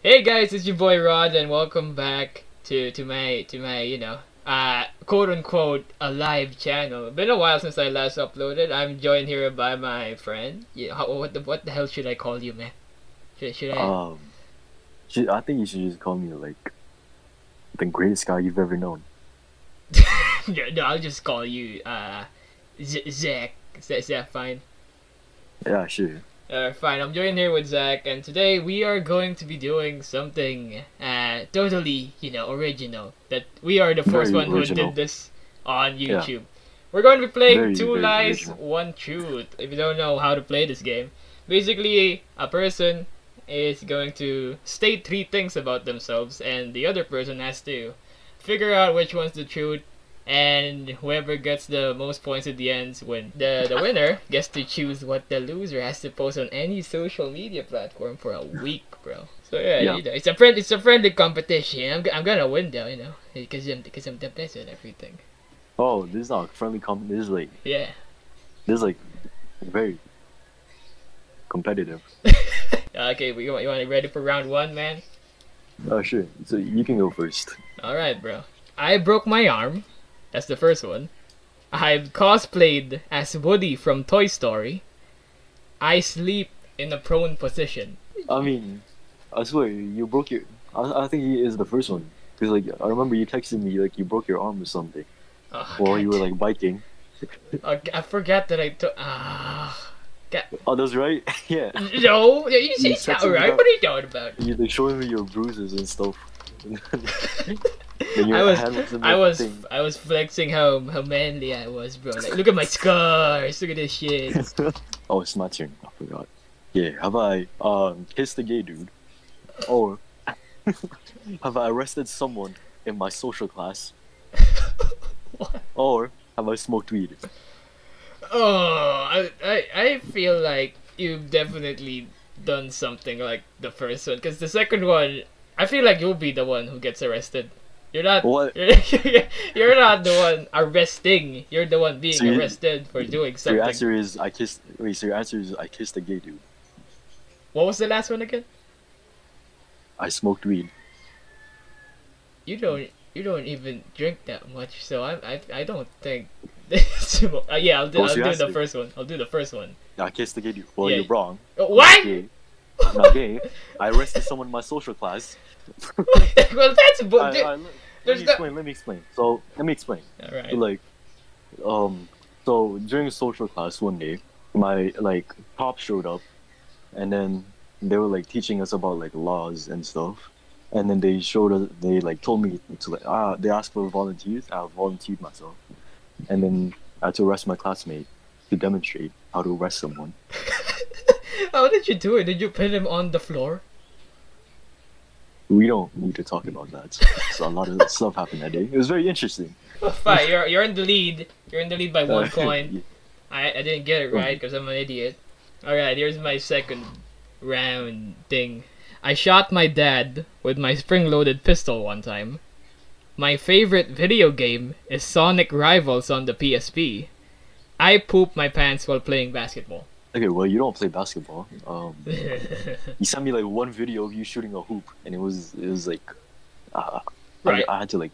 Hey guys, it's your boy Rod, and welcome back to to my to my you know uh quote unquote a live channel. Been a while since I last uploaded. I'm joined here by my friend. Yeah, how, what the what the hell should I call you, man? Should should I? Um, should, I think you should just call me like the greatest guy you've ever known. no, no, I'll just call you uh Z- Zakk. Is that, is that fine? Yeah, sure. Uh, fine, I'm joined here with Zakk, and today we are going to be doing something uh, totally, you know, original. That we are the first Very one original. who did this on Yeah. YouTube. We're going to be playing Very, Two very Lies, original. One Truth. If you don't know how to play this game, basically, a person is going to state three things about themselves, and the other person has to figure out which one's the truth and whoever gets the most points at the end win. The the winner gets to choose what the loser has to post on any social media platform for a week, bro. So yeah, Yeah. You know, it's a friend it's a friendly competition. I'm, I'm gonna win though, you know, because I'm because I'm the best at everything. Oh, this is not a friendly company. This is like Yeah. this is like very competitive. okay, we you want you want ready for round one, man? Oh, sure. So you can go first. All right, bro. I broke my arm. That's the first one. I've cosplayed as Woody from Toy Story. I sleep in a prone position. I mean, I swear you broke your. I, I think he is the first one because like I remember you texted me like you broke your arm or something, Oh, or you were like biking. Oh, I forgot that I took. Ah. Oh, that's right. yeah. no, you see, You it's not right. What are you talking about? You like showing me your bruises and stuff. I was, I was, thing. I was flexing how how manly I was, bro. Like, look at my scars. Look at this shit. oh, it's my turn. I forgot. Yeah, have I um kissed a gay dude, or have I arrested someone in my social class, or have I smoked weed? Oh, I, I, I feel like you've definitely done something like the first one, because the second one, I feel like you'll be the one who gets arrested. You're not. What? You're, you're not the one arresting. You're the one being So you- arrested for doing So your answer is I kissed. Wait, so your answer is I kissed a gay dude. What was the last one again? I smoked weed. You don't. You don't even drink that much, so I, I, I don't think. Uh, yeah, I'll do. I'll do the first one. I'll do the first one. I kissed a gay dude. Well, Yeah. you're wrong. Oh, what? I'm not gay. I arrested someone in my social class. well, that's bu- I, I, let, let me no- explain. Let me explain. So let me explain. All right. So, like um so during social class one day my like cop showed up and then they were like teaching us about like laws and stuff and then they showed us they like told me to like ah they asked for volunteers i volunteered myself and then i had to arrest my classmate to demonstrate how to arrest someone How did you do it? Did you pin him on the floor? we don't need to talk about that so a lot of stuff happened that day it was very interesting Fine, you're you're in the lead. You're in the lead by one Uh, point. yeah. I I didn't get it right because I'm an idiot. All right, here's my second round thing. I shot my dad with my spring-loaded pistol one time. My favorite video game is Sonic Rivals on the PSP. I poop my pants while playing basketball. okay well you don't play basketball um you sent me like one video of you shooting a hoop, and it was it was like, uh, Right. I, I had to like,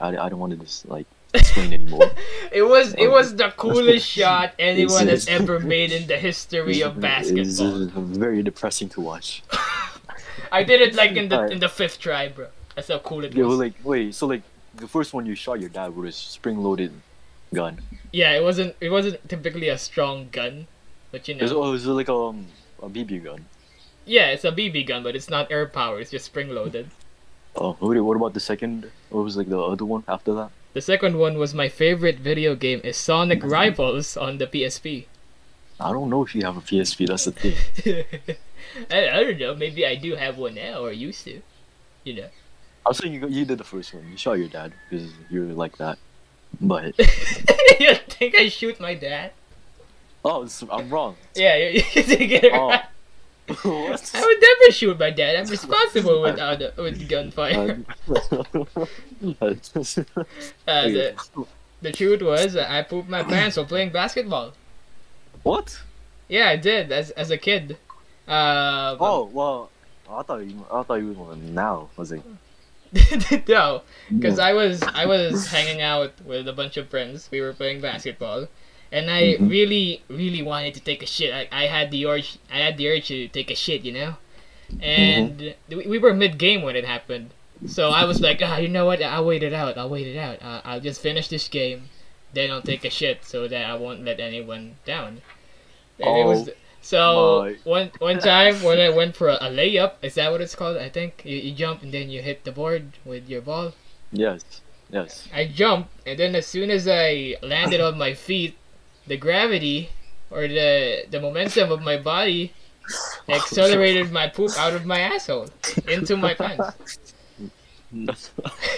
I, I don't want to just like explain anymore. It was it was the coolest shot anyone has ever made in the history of It's, basketball. uh, very depressing to watch. I did it like in the Alright. in the fifth try, bro. That's how cool it Yeah, well, was. like wait, so like the first one you shot your dad was a spring-loaded gun. Yeah, it wasn't it wasn't typically a strong gun, but you It was, know, oh, it was like um a BB gun. yeah, it's a BB gun, but it's not air power. It's just spring loaded. Oh, what, what about the second? What was like the other one after that? The second one was my favorite video game is Sonic Rivals on the PSP. I don't know if you have a PSP. That's the thing. I, I don't know. Maybe I do have one now, or used to. You know. I'm saying you you did the first one. You shot your dad because you're like that. But you think I shoot my dad? oh, it's, I'm wrong. Yeah, you, you think it Oh. right. I would never shoot my dad. I'm responsible with uh, the- with gunfire. Uh, the, the truth was, uh, I pooped my pants while playing basketball. what? Yeah, I did as as a kid. Uh, Oh well, I thought you. I thought you were now. Was like, no, because I was I was hanging out with a bunch of friends. We were playing basketball, and I Mhm. really really wanted to take a shit. I, I had the urge I had the urge to take a shit, you know, and we, we were mid game when it happened. So I was like, ah, you know what? I'll wait it out. I'll wait it out. Uh, I'll just finish this game, then I'll take a shit so that I won't let anyone down. And it was Oh so my. one one time when I went for a, a layup, is that what it's called? I think you, you jump and then you hit the board with your ball. yes, yes. I jumped, and then as soon as I landed on my feet, the gravity or the the momentum of my body accelerated my poop out of my asshole into my pants.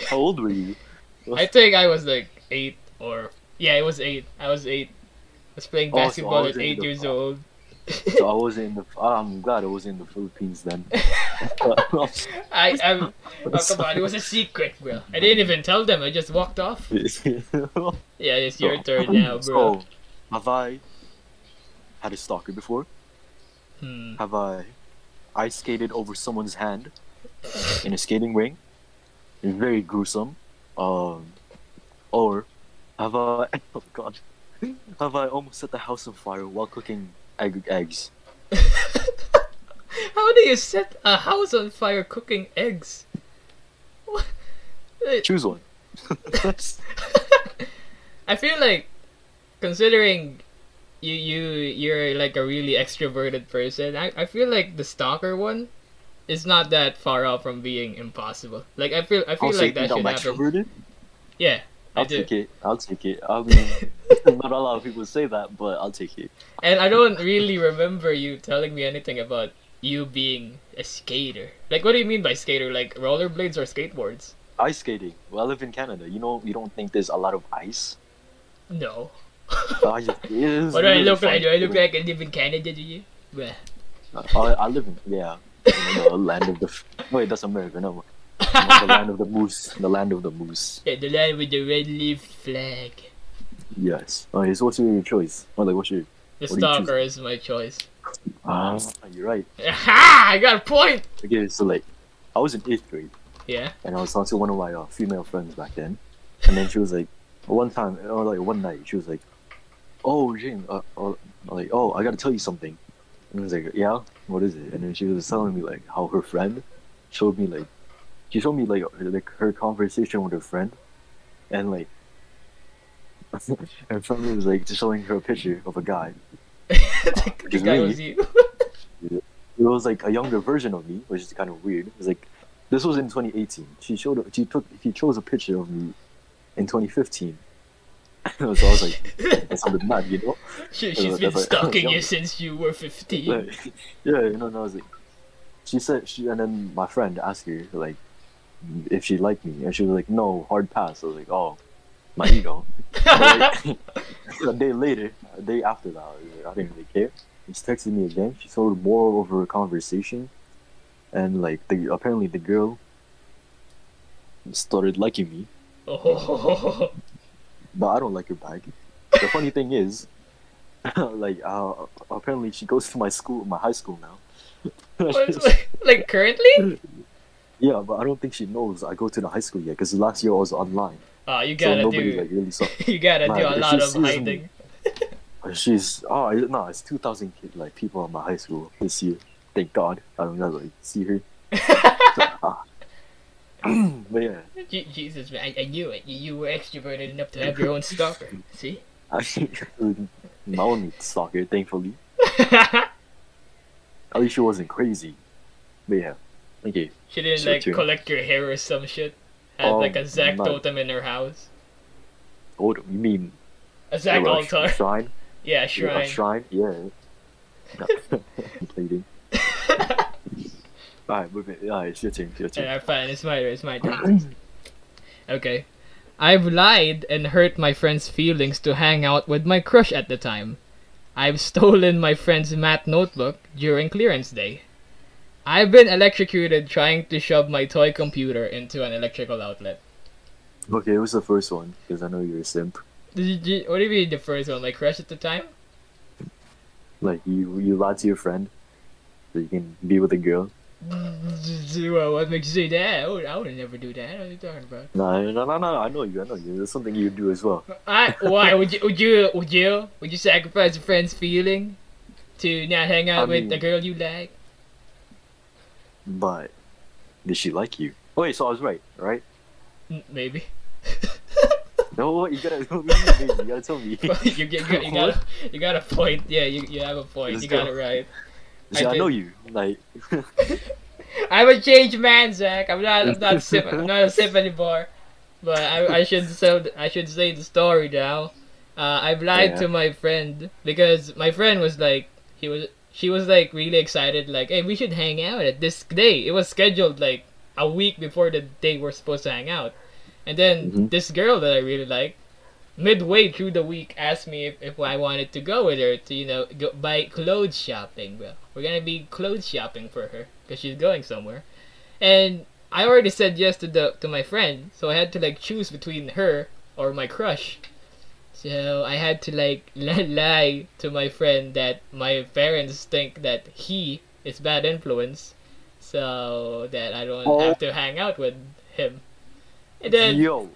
How old were you? I think I was like eight or yeah, it was eight. I was eight. I was playing Oh, so basketball was at eight years old. So I wasn't in the. I'm glad I was in the Philippines then. I I'm oh, come on, it was a secret, bro. I didn't even tell them. I just walked off. Yeah, it's your turn now, bro. So, have I had a stalker before? Hmm. Have I ice skated over someone's hand in a skating ring? It's very gruesome. Um, or have I? Oh God, have I almost set the house on fire while cooking egg eggs? How do you set a house on fire cooking eggs? What? Choose one. I feel like, considering you you you're like a really extroverted person, I, I feel like the stalker one is not that far off from being impossible. Like I feel I feel Also, like that should happen. extroverted? Yeah, I'll take it. I'll take it. I um, mean, not a lot of people say that, but I'll take it. And I don't really remember you telling me anything about you being a skater. Like, what do you mean by skater? Like rollerblades or skateboards? Ice skating. Well, I live in Canada. You know, you don't think there's a lot of ice. No. I just, it is What do I look like? Do I look like I live in Canada? Do you? I, I live in yeah, in the land of the. Wait, that's America. No, the land of the moose. The land of the moose. Yeah, the land with the red leaf flag. Yes. Oh, so what's your choice? Or like, what's your? The What do you stalker is my choice. Ah, you're right. Ha! I got a point. Okay, so like, I was in eighth grade, Yeah. and I was talking to one of my uh, female friends back then, and then she was like, one time or like one night, she was like, "Oh, Jane, uh, uh, like, oh, I gotta tell you something." And I was like, "Yeah, what is it?" And then she was telling me like how her friend showed me like, she showed me like her, like her conversation with her friend, and like, her friend was like just showing her a picture of a guy. the guy me. was you. It was like a younger version of me, which is kind of weird. It was like, this was in 2018. She showed, she took, she chose a picture of me in 2015. so I was like, that sounded mad, you know? she, she's been like- stalking you since you were 15. Like, yeah, you know, and I was like, she said, she, and then my friend asked her, like, if she liked me, and she was like, no, hard pass. I was like, oh, my ego. Like, a day later, a day after that, I didn't really care. She texted me again. She told more over a conversation, and like the apparently the girl started liking me, Oh. but I don't like her back. The funny thing is, like uh, apparently she goes to my school, my high school now. Like, like currently? Yeah, but I don't think she knows I go to the high school yet because last year I was online, Oh, you so gotta nobody do. like really saw. You gotta Nah, do a lot of sees me- hiding. She's oh no, it's two thousand kid like people in my high school this year. Thank God I don't gotta like see her. Ah. but yeah, Je- Jesus, man, I, I knew it. You, you were extroverted enough to have your own stalker. See? I my only stalker, thankfully. At least she wasn't crazy. But yeah, okay. she didn't Sure, like too. collect your hair or some shit. Had Um, like a Zakk no. totem in her house. What you mean? A Zakk altar. shrine? Yeah, shrine. Yeah, A shrine. Yeah. Completing. Alright, move it. Alright, it's your turn. It's your turn. Alright, fine. It's my it's my turn. Okay. I've lied and hurt my friend's feelings to hang out with my crush at the time. I've stolen my friend's math notebook during clearance day. I've been electrocuted trying to shove my toy computer into an electrical outlet. Okay, it was the first one? Because I know you're a simp. Did you, what do you mean the first one? Like crush at the time? Like you, you lied to your friend so you can be with a girl, Well, what makes you say that? I would, I would never do that. What are you talking about? No, no, no, no. I know you. I know you. It's something you do as well. I why would you would you would you would you sacrifice a friend's feeling to not hang out I with mean- the girl you like? But did she like you? Oh, wait, so I was right, right? Mm, Maybe. No, what you gotta, you gotta tell me. you, you, you, got, you, got a, you got a point. Yeah, you, you have a point. Let's you got it right. See, I I, know you. Like, I'm a changed man, Zakk. I'm not. I'm not sip. I'm not a sip anymore. But I, I should tell. I should say the story now. Uh, I lied Yeah. to my friend because my friend was like, he was. She was like really excited. Like, hey, we should hang out at this day. It was scheduled like a week before the day we're supposed to hang out. And then Mhm. this girl that I really like, midway through the week, asked me if, if I wanted to go with her to you know go buy clothes shopping. Well, we're gonna be clothes shopping for her because she's going somewhere, and I already said yes to the to my friend, so I had to like choose between her or my crush. So I had to like lie to my friend that my parents think that he is bad influence, so that I don't Oh. have to hang out with him. And then yo,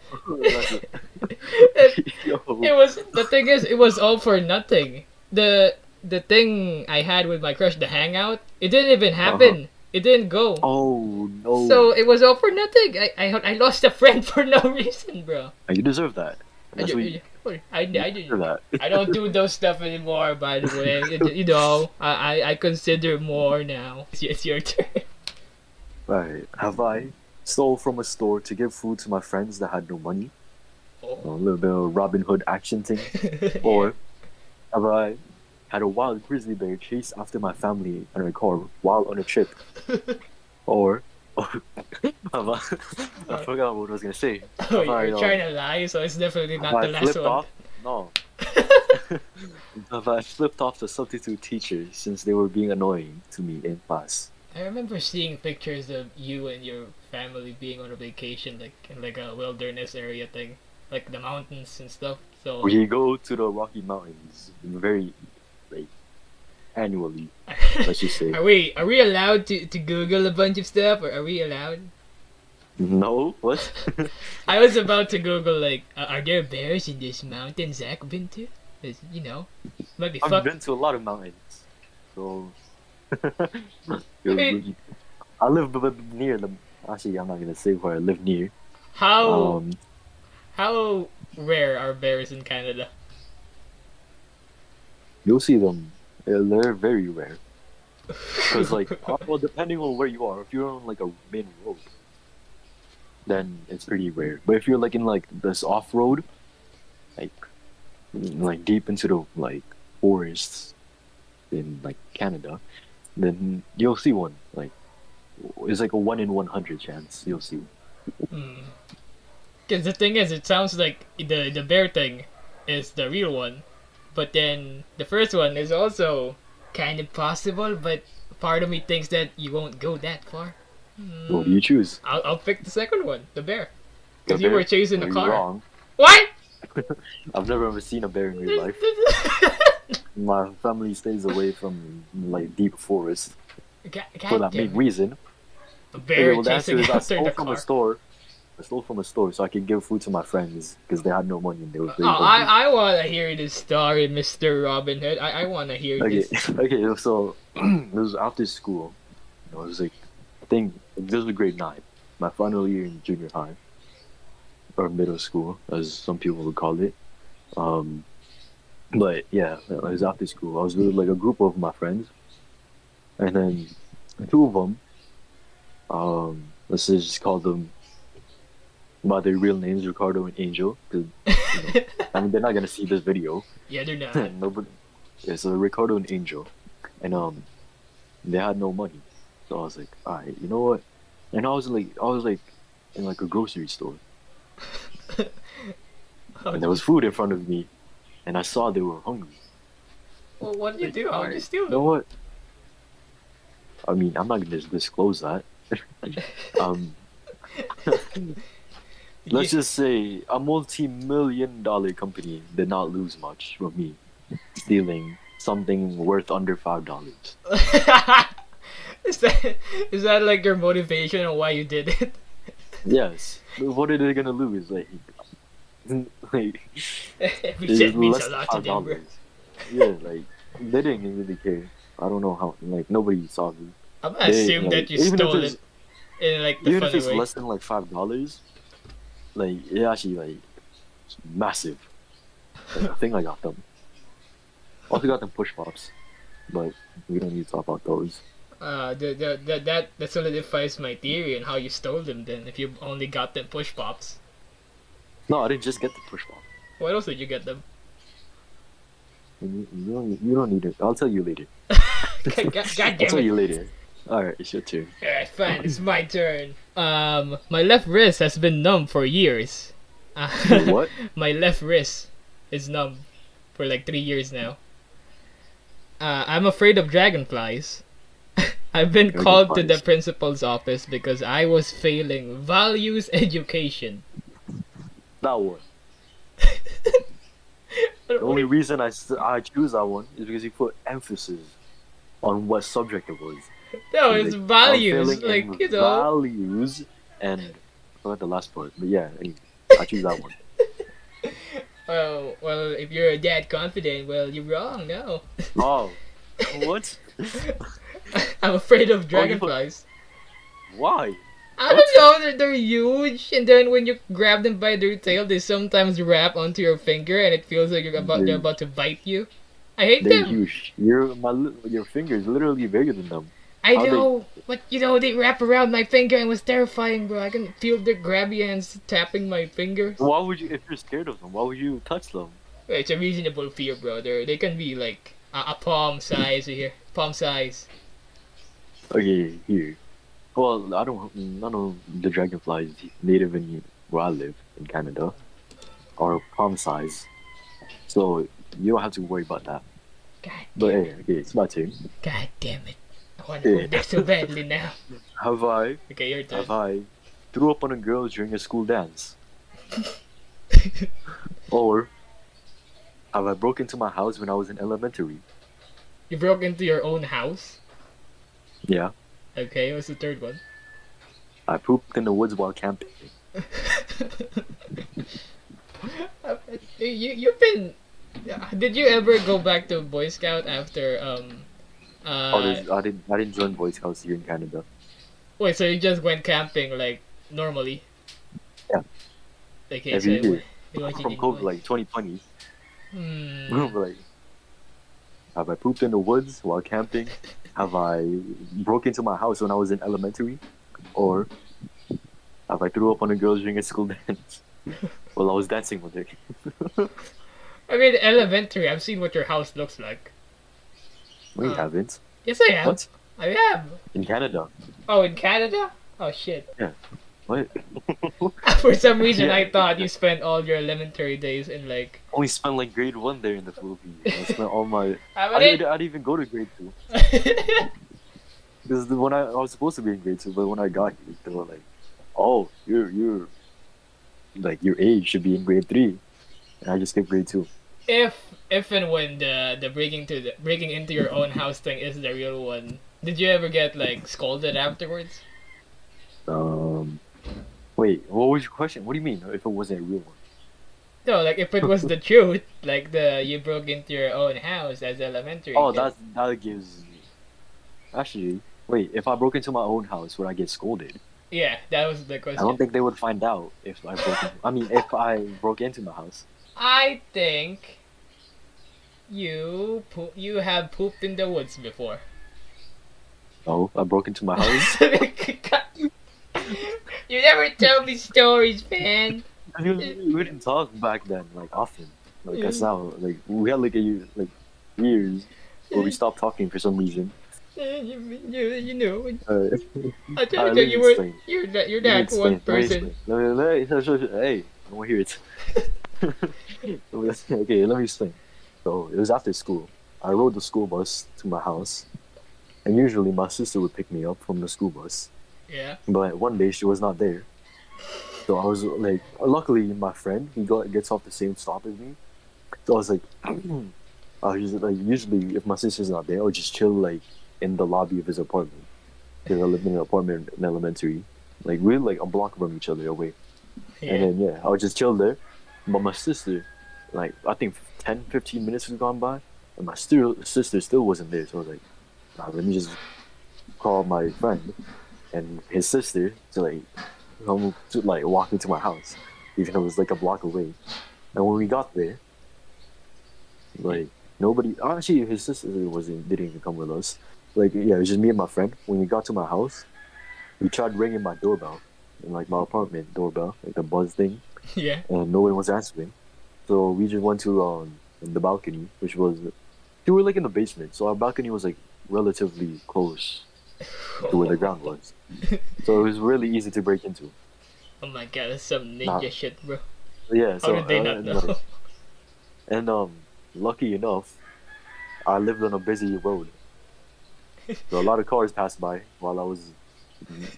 it. it, yo, it was the thing is it was all for nothing. The the thing I had with my crush, the hangout, it didn't even uh-huh. happen. It didn't go. oh no. So it was all for nothing. I, I I lost a friend for no reason, bro. Oh, you deserve that. Uh, That's ju- what you, I, I, I, didn't- that. I don't do those stuff anymore. By the way, you know, I, I, consider more now. It's, your turn. Right. Have I stole from a store to give food to my friends that had no money? Oh. A little bit of Robin Hood action thing. Or have I had a wild grizzly bear chase after my family and record while on a trip? Or have oh, I, forgot what I was gonna say. oh, you're no. trying to lie, so it's definitely not have the I last one. off? No. have I flipped off the substitute teacher since they were being annoying to me in class? I remember seeing pictures of you and your family being on a vacation, like in like a wilderness area thing, like the mountains and stuff. So We go to the Rocky Mountains very, like, annually. Let's just say. are we are we allowed to, to Google a bunch of stuff, or are we allowed? No, what? I was about to Google like, are there bears in this mountain Zakk been to? you know, might be I've been to a lot of mountains, so. mean- I live near them. Actually, I'm not gonna say where I live near. How Um, how rare are bears in Canada? you'll see them. They're very rare. Because like, uh, well, depending on where you are, if you're on like a main road, then it's pretty rare. But if you're like in like this off road, like, like deep into the like forests in like Canada, then you'll see one. Like, it's like a one in one hundred chance you'll see. Because the thing is, it sounds like the the bear thing is the real one, but then the first one is also kind of possible. But part of me thinks that you won't go that far. Hmm. What do you choose? I'll I'll pick the second one, the bear, because you were chasing the car. wrong? What? I've never ever seen a bear in real life. My family stays away from like deep forest God, for that main reason. A bear chasing after the from a store. I stole from a store so I could give food to my friends because they had no money and they were Oh. I, I want to hear this story, Mr. Robin Hood. I, I want to hear Okay, this. okay. So it was after school. You know, it was like I think this was grade nine, my final year in junior high or middle school, as some people would call it. Um, but yeah, it was after school. I was with like a group of my friends, and then two of them, um, let's just call them by their real names, Ricardo and Angel. 'cause, you know, I mean, they're not gonna see this video. yeah, they're not. Nobody. Yeah, so Ricardo and Angel, and um, they had no money, so I was like, all right, you know what? And I was like, I was like, in like a grocery store, and there was food in front of me, and I saw they were hungry. well, what did you do? How did you steal You know what? I mean, I'm not gonna disclose that. um, let's just say a multi-million dollar company did not lose much from me stealing something worth under five dollars. Is that is that like your motivation on why you did it? Yes. What are they gonna lose? Like, like it's means less a than lot to them, bro. Yeah, like they didn't really care. I don't know how. Like nobody saw me. I'm gonna They, assume like, that you stole it in like the Even if it's way. less than like five dollars, like it actually like massive. Like, I think I got them. Also got them push pops, but we don't need to talk about those. Uh, the, the, the, that that solidifies my theory on how you stole them. Then, if you only got them push pops, No, I didn't just get the push pop. what else did you get them? You, you don't. You don't need it. I'll tell you later. God, God I'll tell it! you later. All right, it's your turn. Alright, fine. It's my turn. Um, my left wrist has been numb for years. Uh, what? my left wrist is numb for like three years now. Uh, I'm afraid of dragonflies. I've been called to the principal's office because I was failing values education. That one. The only reason I, I choose that one is because you put emphasis on what subject it was. no, it's Like, values. Like you know, Values and I forgot the last part, but yeah, anyway, I choose that one. well, well, if you're that confident, well, you're wrong. No, Oh, what? I'm afraid of Oh, put- dragonflies. Why? I don't know, they're, they're huge, and then when you grab them by their tail, they sometimes wrap onto your finger, and it feels like you're about they're They're- about to bite you. I hate They're them. huge. Your my your finger is literally bigger than them. I how they- know, but you know they wrap around my finger, and it was terrifying, bro. I can feel their grabby hands tapping my fingers. Why would you? If you're scared of them, why would you touch them? It's a reasonable fear, bro. They're, they can be like a, a palm size here, palm size. Okay, here. Well, I don't. None of the dragonflies native in where I live in Canada are palm size, so you don't have to worry about that. God, But hey, okay, it's my turn. God damn it! I want to Yeah. go there so badly now. Have I Okay, your turn. have I threw up on a girl during a school dance, or have I broke into my house when I was in elementary? You broke into your own house. Yeah, Okay, what's the third one? I pooped in the woods while camping. you you've been. Did you ever go back to Boy Scout after um? Uh, oh, I didn't I didn't join Boy Scouts here in Canada. wait, so you just went camping like normally? Yeah. Okay, Every so year. From COVID, like 2020. Hmm. like, have I pooped in the woods while camping? Have I broke into my house when I was in elementary? Or have I threw up on a girl during a school dance? well, I was dancing with her. I mean, elementary. I've seen what your house looks like. You Uh, haven't. Yes, I have. What? I have. In Canada? Oh, in Canada? Oh shit. Yeah. What? For some reason, Yeah. I thought you spent all your elementary days in like. Only spent like grade one there in the Philippines. I spent all my. I I didn't, I didn't even go to grade two. Because when I, I was supposed to be in grade two, but when I got here, they were like, "Oh, you're you're like your age should be in grade three. and I just skipped grade two. If if and when the the breaking to the breaking into your own house thing is the real one, did you ever get like scolded afterwards? Um, wait, what was your question? What do you mean? If it wasn't a real one? No, like if it was the truth, like the you broke into your own house as elementary. Oh, that that gives. Actually, wait. If I broke into my own house, would I get scolded? yeah, that was the question. I don't think they would find out if I broke. I mean, if I broke into my house. I think you po- you have pooped in the woods before. Oh, I broke into my house. you never tell me stories, man. We didn't talk back then, like often. Like that's now, like we had like a year- like years where we stopped talking for some reason. You, you, you know, Uh, I told you you were explain. you're that you're that explain, one let person. Let me- let me- Hey, I want to hear it. okay, let me explain. So it was after school. I rode the school bus to my house, and usually my sister would pick me up from the school bus. Yeah. But one day she was not there. So I was like, luckily my friend he got gets off the same stop as me. So I was like, I was like usually if my sister's not there, I'll just chill like in the lobby of his apartment. because I lived in an apartment in elementary. Like we're like a block from each other away. Yeah. And then yeah, I would just chill there. But my sister, like I think 10, 15 minutes has gone by, and my still sister still wasn't there. So I was like, nah, let me just call my friend and his sister to like come to like walk into my house, even though it was like a block away. And when we got there, like nobody actually his sister wasn't didn't even come with us. Like yeah, it was just me and my friend. When we got to my house, we tried ringing my doorbell, and like my apartment doorbell, like the buzz thing, yeah. and no one was answering. So we just went to um the balcony, which was we were like in the basement, so our balcony was like relatively close to where the ground was. So it was really easy to break into. Oh my god, that's some ninja Nah. shit, bro. Yeah, How so did they uh, not and, know? like- and um, lucky enough, I lived on a busy road. So a lot of cars passed by while I was,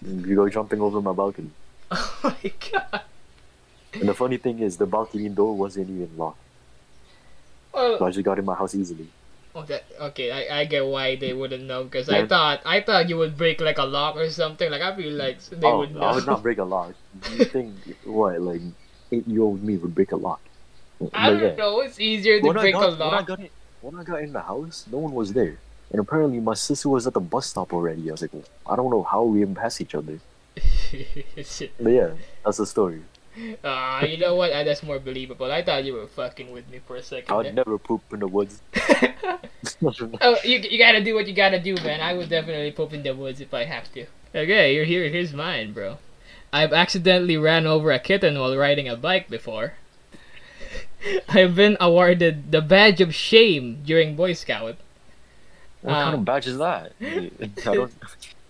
you know, jumping over my balcony. oh my god. And the funny thing is, the balcony door wasn't even locked. So Well, I just got in my house easily. okay, okay, I, I get why they wouldn't know because I thought I thought you would break like a lock or something. Like I feel like they oh, would know. I would not break a lock. You think what, like eight-year-old me would break a lock? I But don't know. It's easier to When break got, a when I lock. got in, when I got in the house, no one was there, and apparently my sister was at the bus stop already. I was like, I don't know how we even passed each other. But yeah, that's the story. Ah, you know what? Ah, that's more believable. I thought you were fucking with me for a second. I would never poop in the woods. oh, you, you gotta do what you gotta do, man. I would definitely poop in the woods if I have to. Okay, here, here, here's mine, bro. I've accidentally ran over a kitten while riding a bike before. I've been awarded the badge of shame during Boy Scout. What kind Um, of badge is that? I don't.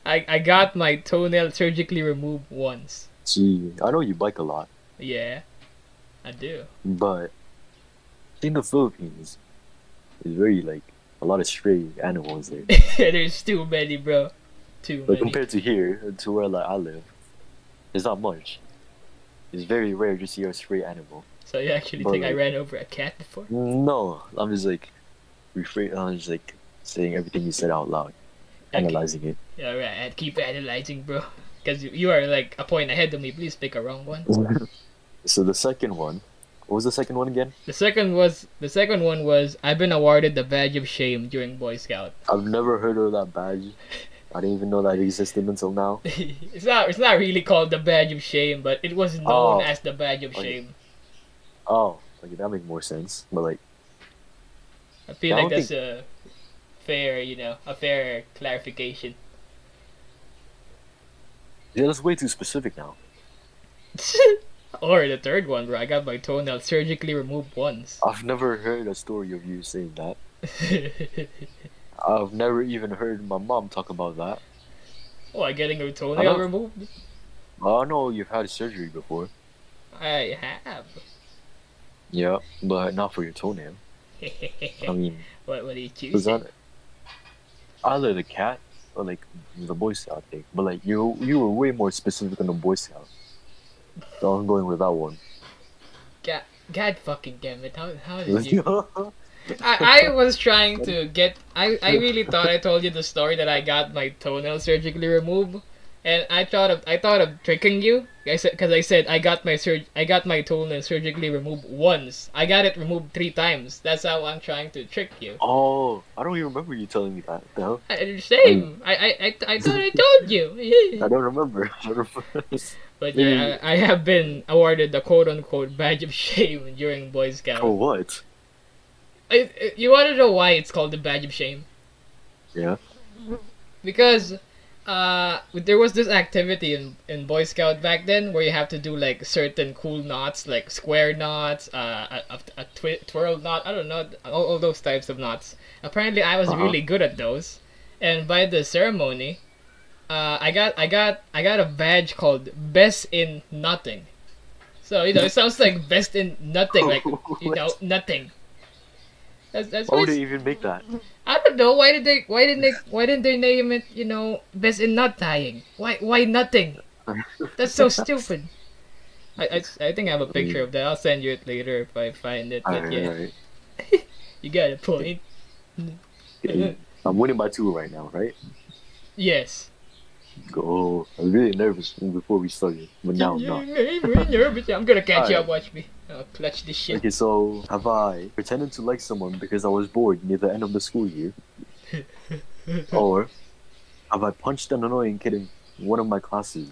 I, I got my toenail surgically removed once. Gee, I know you bike a lot, Yeah, I do. but in the Philippines, there's very like a lot of stray animals there. There's too many, bro. Too But many. compared to here, to where like I live, there's not much. It's very rare to see a stray animal. So you actually But think I ran over a cat before? No, I'm just like rephrase. I'm just like saying everything you said out loud, analyzing it. Yeah, right. I'd keep analyzing, bro. Because you, you are like a point ahead of me. Please pick a wrong one. so the second one, what was the second one again? The second was the second one was I've been awarded the badge of shame during Boy Scout. I've never heard of that badge. I didn't even know that existed until now. it's not it's not really called the badge of shame, but it was oh. known Oh. as the badge of Okay. shame. Oh, okay, that makes more sense. But like, I feel I like that's a fair, you know, a fair clarification. yeah, that's way too specific now. or the third one, bro. I got my toenail surgically removed once. I've never heard a story of you saying that. I've never even heard my mom talk about that. oh, I getting a I toenail know. removed? I know you've had surgery before. I have. Yeah, but not for your toenail. I mean, what what do you that either the cat or like the Boy Scout thing? But like you, you were way more specific on the Boy Scout. So I'm going with that one. God, God fucking damn it! How how did you? I, I was trying to get. I, I really thought I told you the story that I got my toenail surgically removed, and I thought of I thought of tricking you. I said because I said I got my surg I got my toenail surgically removed once. I got it removed three times. That's how I'm trying to trick you. oh, I don't even remember you telling me that. Hell? I, same. Um, I, I, I, I thought I told you. I don't remember. I don't remember. But yeah, I, I have been awarded the quote unquote badge of shame during Boy Scout. Oh what? I- you want to know why it's called the badge of shame? Yeah. because uh there was this activity in in boy scout back then where you have to do like certain cool knots like square knots uh a, a, a twi- twirl knot i don't know all, all those types of knots. Apparently i was Uh-huh. really good at those. And by the ceremony uh i got i got i got a badge called best in nothing. So you know it sounds like best in nothing like you know nothing. That's, that's Why would it's- even make that? I don't know why did they why didn't they why didn't they name it you know best in not dying? Why why nothing? That's so stupid. I, I, I think I have a picture of that. I'll send you it later if I find it but Alright, yeah. alright. you got a point. I'm winning by two right now, right? yes Go. I was really nervous before we started, but now I'm not. nervous. I'm gonna catch you up. Watch me. I'll clutch this shit. Okay, so have I pretended to like someone because I was bored near the end of the school year? or have I punched an annoying kid in one of my classes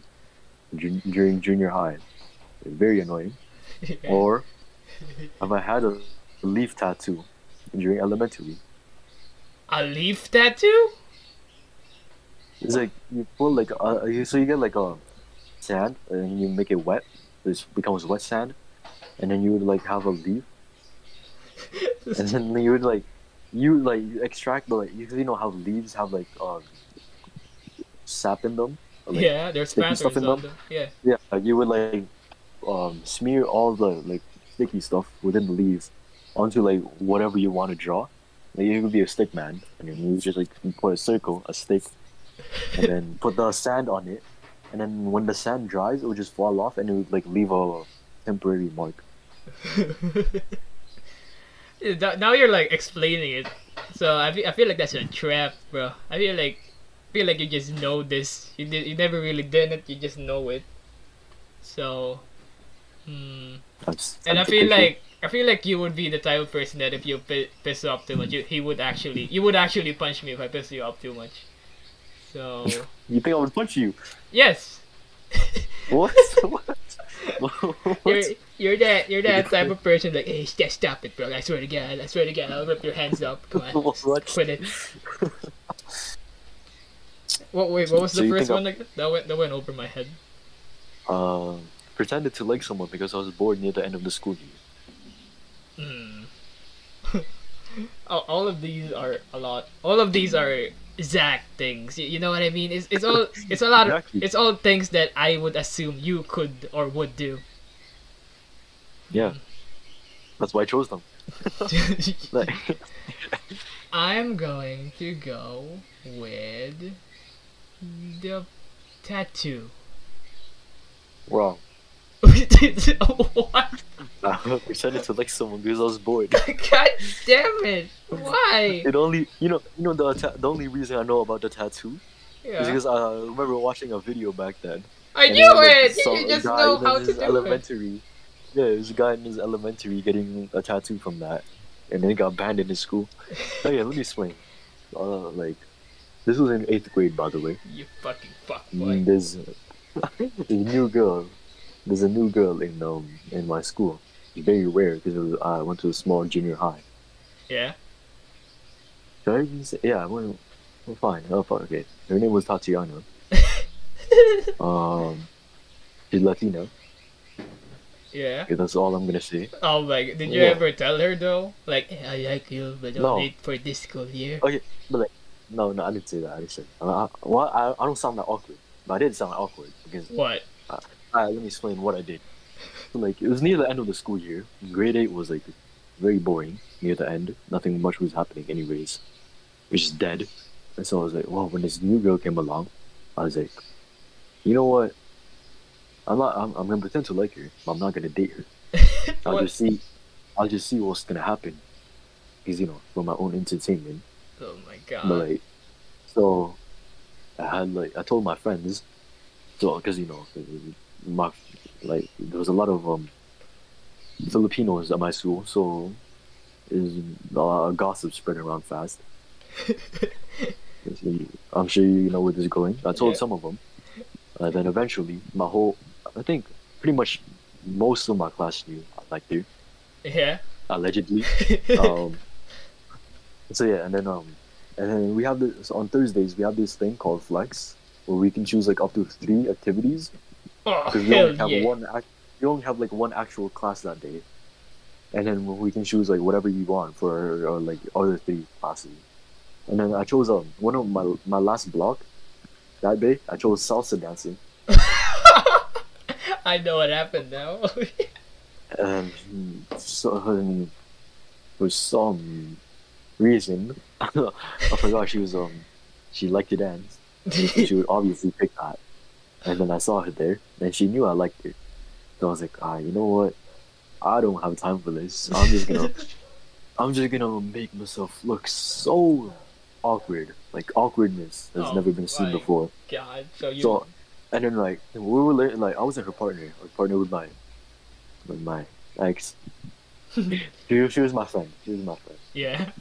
dur- during junior high? Very annoying. Or have I had a leaf tattoo during elementary? a leaf tattoo? It's like you pull like uh, you- so you get like a sand and you make it wet. This becomes wet sand, and then you would like have a leaf, and then you would like you like extract the like you, you know how leaves have like um sap in them. Like, yeah, there's sticky stuff in them? them. Yeah. Yeah, you would like um smear all the like sticky stuff within the leaves onto like whatever you want to draw. Like you could be a stick man, and you just like put a circle, a stick, and then put the sand on it, and then when the sand dries, it would just fall off, and it would like leave a temporary mark. Now you're like explaining it, so I feel, I feel like that's a trap, bro. I feel like feel like you just know this. You did, you never really did it. You just know it. So, hmm. And I feel like I feel like you would be the type of person that if you pi- piss off too much, you, he would actually you would actually punch me if I piss you off too much. So you think I would punch you? yes, What? what? you're you're that you're that type of person like hey just stop it, bro. I swear to God, I swear to God, I'll rip your hands up. Come on, What? quit it. What wait? What was So the first one? Like that went that went over my head. Uh, pretended to like someone because I was bored near the end of the school year. Hmm. all, all of these are a lot. All of these are Zakk things. You, you know what I mean? It's it's all it's a lot of it's all things that I would assume you could or would do. Yeah, that's why I chose them. Like, I'm going to go with the tattoo. wrong. what? I pretended to like someone because I was bored. God damn it! Why? It only, you know, you know the ta- the only reason I know about the tattoo is Yeah. because I remember watching a video back then. I knew it. saw You just know how to do it. elementary. Yeah, there's a guy in his elementary getting a tattoo from that, and then he got banned in his school. oh yeah, let me explain. Uh, like, this was in eighth grade, by the way. You fucking fuck Mm, boy. There's a new girl. There's a new girl in um in my school. It's very rare because I went to a small junior high. Yeah. Should I even say? Yeah, I went. Well, fine. Oh, fine. Okay. Her name was Tatiana. Um, she's Latina. Yeah. Okay, that's all I'm gonna say. Oh my! god, Did you Yeah. ever tell her though? Like, "Hey, I like you, but No. only for this school year. Okay. but like, No, no, I didn't say that. I didn't say. That. I, I, well, I, I don't sound that awkward, but I did sound awkward because. What? Alright, let me explain what I did. So, like, it was near the end of the school year. Grade 8 was, like, very boring near the end. Nothing much was happening, anyways. It was just dead. And so I was like, well, when this new girl came along, I was like, you know what? I'm not, I'm, I'm gonna pretend to like her, but I'm not gonna date her. I'll just see, I'll just see what's gonna happen. Because, you know, for my own entertainment. Oh my god. But like, so I had like I told my friends, so because you know my like there was a lot of um Filipinos at my school, so is a gossip spreading around fast. I'm sure you know where this is going. I told Yeah. some of them, and then eventually my whole I think pretty much most of my class knew I liked her yeah. allegedly. um, so yeah, and then um, and then we have this on Thursdays. We have this thing called Flex, where we can choose like up to three activities Oh because we only have yeah! one. We only have like one actual class that day, and then we can choose like whatever you want for or, like other three classes. And then I chose um one of my my last block that day. I chose salsa dancing, I know what happened now. and so um, for some reason I forgot she was um she liked to dance. she would obviously pick that. And then I saw her there, and she knew I liked her. So I was like, ah, you know what? I don't have time for this. I'm just gonna, I'm just gonna make myself look so, awkward. Like awkwardness has Oh never been seen before. God, so you. So, and then like we were li- like I wasn't her partner. Was partner with my with my ex. she, she was my friend. She was my friend. yeah.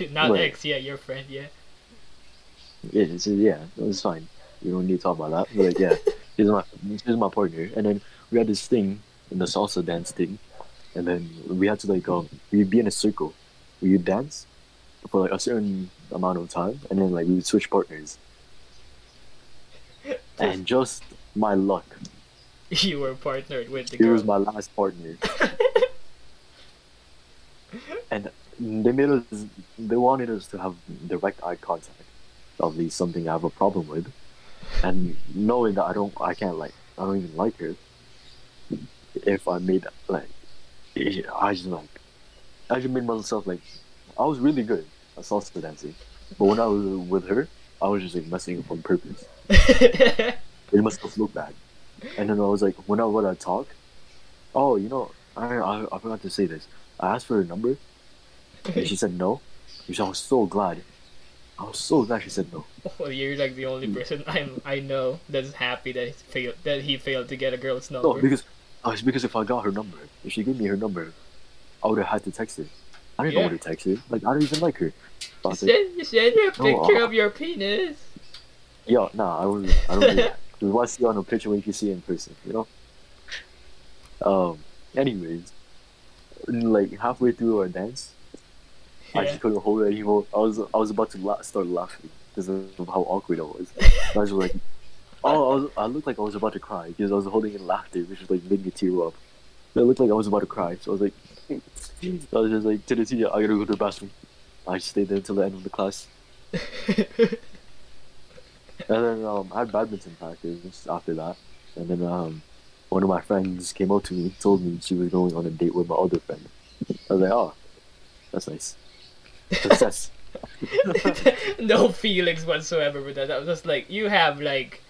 Not Wait. ex, yeah, your friend, yeah. Yeah, it's, yeah, it was fine. We don't need to talk about that. But like, yeah, she's my she's my partner. And then we had this thing in the salsa dance thing, and then we had to like um we'd be in a circle, we would dance for like a certain amount of time, and then like we would switch partners. And just my luck, You were partnered with the he girl. was my last partner. and they made us they wanted us to have direct eye contact obviously something i have a problem with and knowing that i don't i can't like i don't even like her if i made like i just like i just made myself like i was really good at salsa dancing but when i was with her i was just like messing up on purpose it must have looked bad and then i was like when i would i talk oh you know I, I i forgot to say this i asked for her number and she said no. Which I was so glad. I was so glad she said no. well, you're like the only person I'm I know that's happy that he failed that he failed to get a girl's number. No, because uh, it's because if I got her number, if she gave me her number, I would have had to text her. I didn't know what to text her. Like I don't even like her. So I was like, send, send her a No, picture uh, of your penis. yeah, nah, I don't. I don't do that. Because why see on a picture when you can see it in person? You know. Um. Anyways, like halfway through our dance, I just couldn't hold it anymore. I was I was about to la- start laughing because of how awkward I was. I was like, oh, I, was, I looked like I was about to cry because I was holding in laughter, which was like made me tear up. It looked like I was about to cry, so I was like, I was just like, to the teacher, I gotta go to the bathroom. I just stayed there until the end of the class, and then um, I had badminton practice after that, and then um, one of my friends came up to me, and told me she was going on a date with my other friend. I was like, oh, that's nice. Success. no feelings whatsoever with that. I was just like, you have like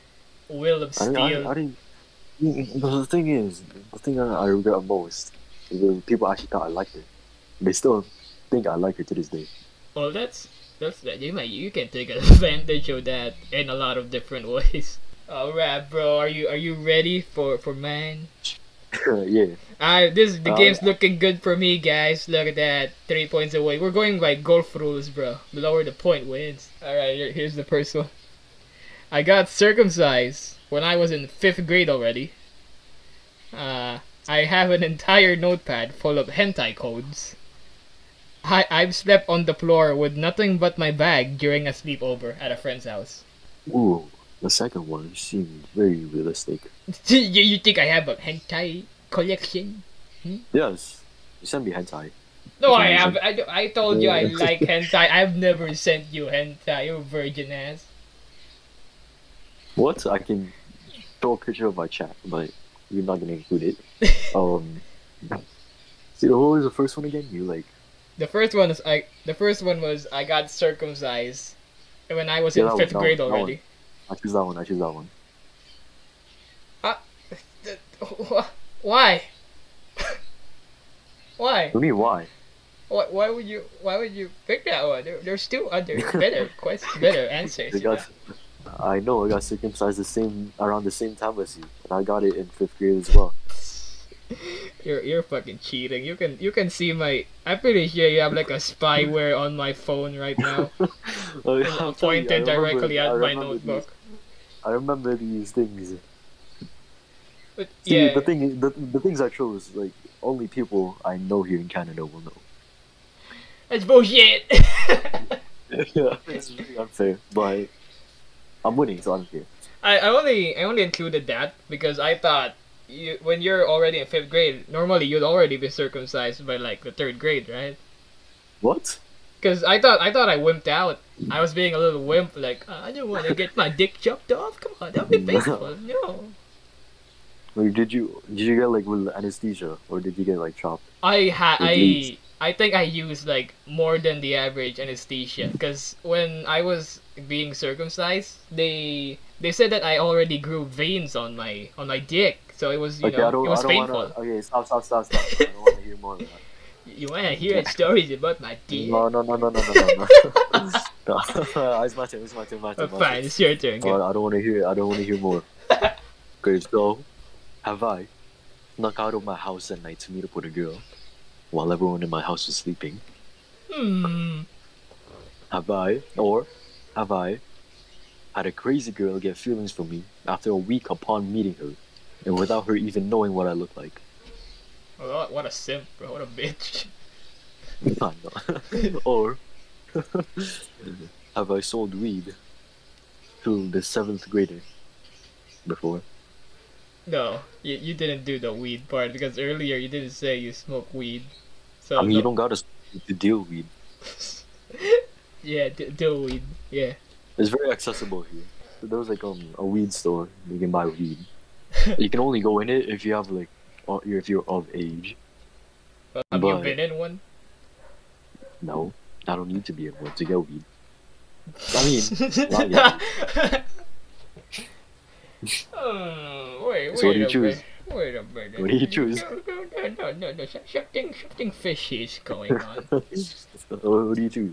will of steel. I, I didn't. The thing is, the thing I regret most is that people actually thought I liked her. They still think I like her to this day. Well, that's that's that. You might you can take advantage of that in a lot of different ways. All right, bro. Are you are you ready for for mine? yeah. Uh, this the Uh, game's looking good for me, guys. Look at that, three points away. We're going by golf rules, bro. The lower the point wins. All right, here, here's the first one. I got circumcised when I was in fifth grade already. Uh, I have an entire notepad full of hentai codes. I I've slept on the floor with nothing but my bag during a sleepover at a friend's house. Ooh, the second one seemed very realistic. you, you think I have a hentai collection? Yes, you sent me hentai. No, I have. I, I told you I like hentai. I've never sent you hentai. You're virgin ass. What? I can throw a picture of my chat, but you're not gonna include it. Um. See, what was the first one again? You like? The first one is I. The first one was I got circumcised when I was Yeah, in fifth that grade that already. I choose that one. I choose that one. Ah, wh- Why? Why? What do you mean? Why? Why? Why would you? Why would you pick that one? There, there's still other better questions, better answers. I know? got, I know I got circumcised the same around the same time as you, and I got it in fifth grade as well. You're you're fucking cheating. You can you can see my. I'm pretty sure you have like a spyware on my phone right now, Oh, yeah, I'm you, pointed directly at my notebook. I remember these things. But See, yeah, the thing, is- the, the things I chose, like only people I know here in Canada will know. that's bullshit. yeah, it's really unfair, but I'm winning, so I don't care. I, I only I only included that because I thought you when you're already in fifth grade, normally you'd already be circumcised by like the third grade, right? What? Because I thought I thought I wimped out. I was being a little wimp, like "Oh, I don't want to get my dick chopped off. Come on, that'd be painful. No, Like, did you did you get like with anesthesia, or did you get like chopped? I ha At I least. I think I used like more than the average anesthesia. Because when I was being circumcised, they they said that I already grew veins on my on my dick, so it was you okay, know it was painful. wanna. Okay, stop, stop, stop, stop. I don't want to hear more of that. You wanna hear stories about my dick? No, no, no, no, no, no, no. no. it's my turn. It's my turn. My turn. my fine, it's your turn. Oh, Go. I don't want to hear. It. I don't want to hear more. okay, so have I snuck out of my house at night to meet up with a girl while everyone in my house was sleeping? Hmm. Have I, or have I, had a crazy girl get feelings for me after a week upon meeting her, and without her even knowing what I look like? What, what a simp, bro. What a bitch. Or have I sold weed to the seventh grader before? No, you, you didn't do the weed part because earlier you didn't say you smoke weed. So I mean, you don't gotta to deal weed. yeah, d- do weed. Yeah. It's very accessible here. There's like um a weed store. You can buy weed. you can only go in it if you have like, if you're of age. Well, have you been in one? No, I don't need to be in one to get weed. I mean, not yet. Oh, wait, wait So what do you choose? Wait a minute. What do you choose? No, no, no, no, no, no. Something, something fishy is going on. what do you choose?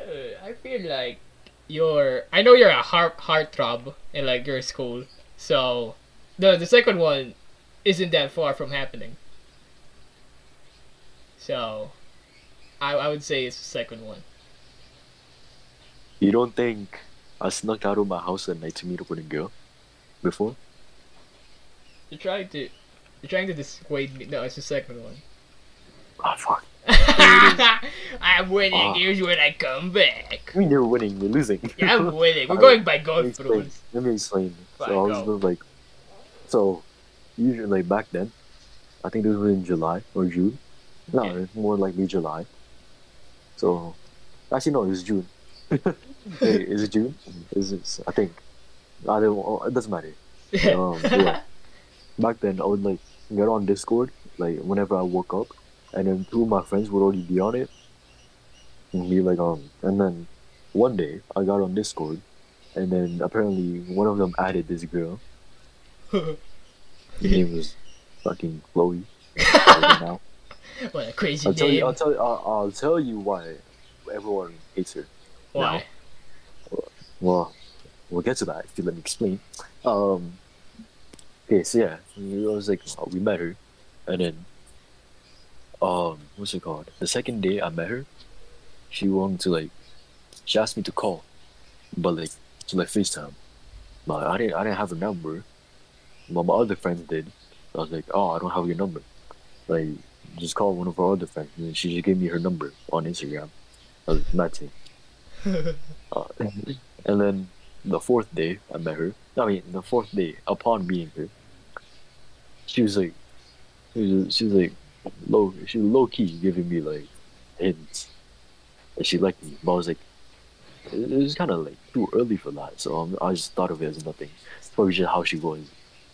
Uh, I feel like you're. I know you're a heart heartthrob in like your school, so the the second one isn't that far from happening. So, I I would say it's the second one. You don't think I snuck out of my house at night to meet up with a girl before? You're trying to, you're trying to dissuade me. No, it's the second one. Ah, fuck. I'm winning. Ah. Here's when I come back. Mean, you're winning. We're losing. Yeah, I'm winning. We're going by Let me explain. Let me explain. So I was go. like, so usually like back then, I think this was in July or June. No, Yeah. more likely July. So actually no, it was June. Wait, is it June? Is it? I think. I don't. oh, It doesn't matter. Um, yeah. Back then, I would like get on Discord like whenever I woke up, and then two of my friends would already be on it, and be like um. And then one day I got on Discord, and then apparently one of them added this girl. Her name was fucking Chloe. now. what a crazy I'll tell name. you. I'll tell. I'll, I'll tell you why everyone hates her. Why? Well, we'll get to that if you let me explain. Um, okay, so yeah, it was like uh, we met her, and then um, what's it called? The second day I met her, she wanted to like, she asked me to call, but like to like FaceTime. But I didn't, I didn't have her number. But my other friends did. I was like, oh, I don't have your number. Like, just call one of our other friends. And she just gave me her number on Instagram. I was like, Matty. Uh, and then the fourth day I met her. I mean, the fourth day upon meeting her, she was like, she was, she was like low. She was low key giving me like hints that she liked me. But I was like, it, it was kind of like too early for that. So um, I just thought of it as nothing. It's probably just how she was.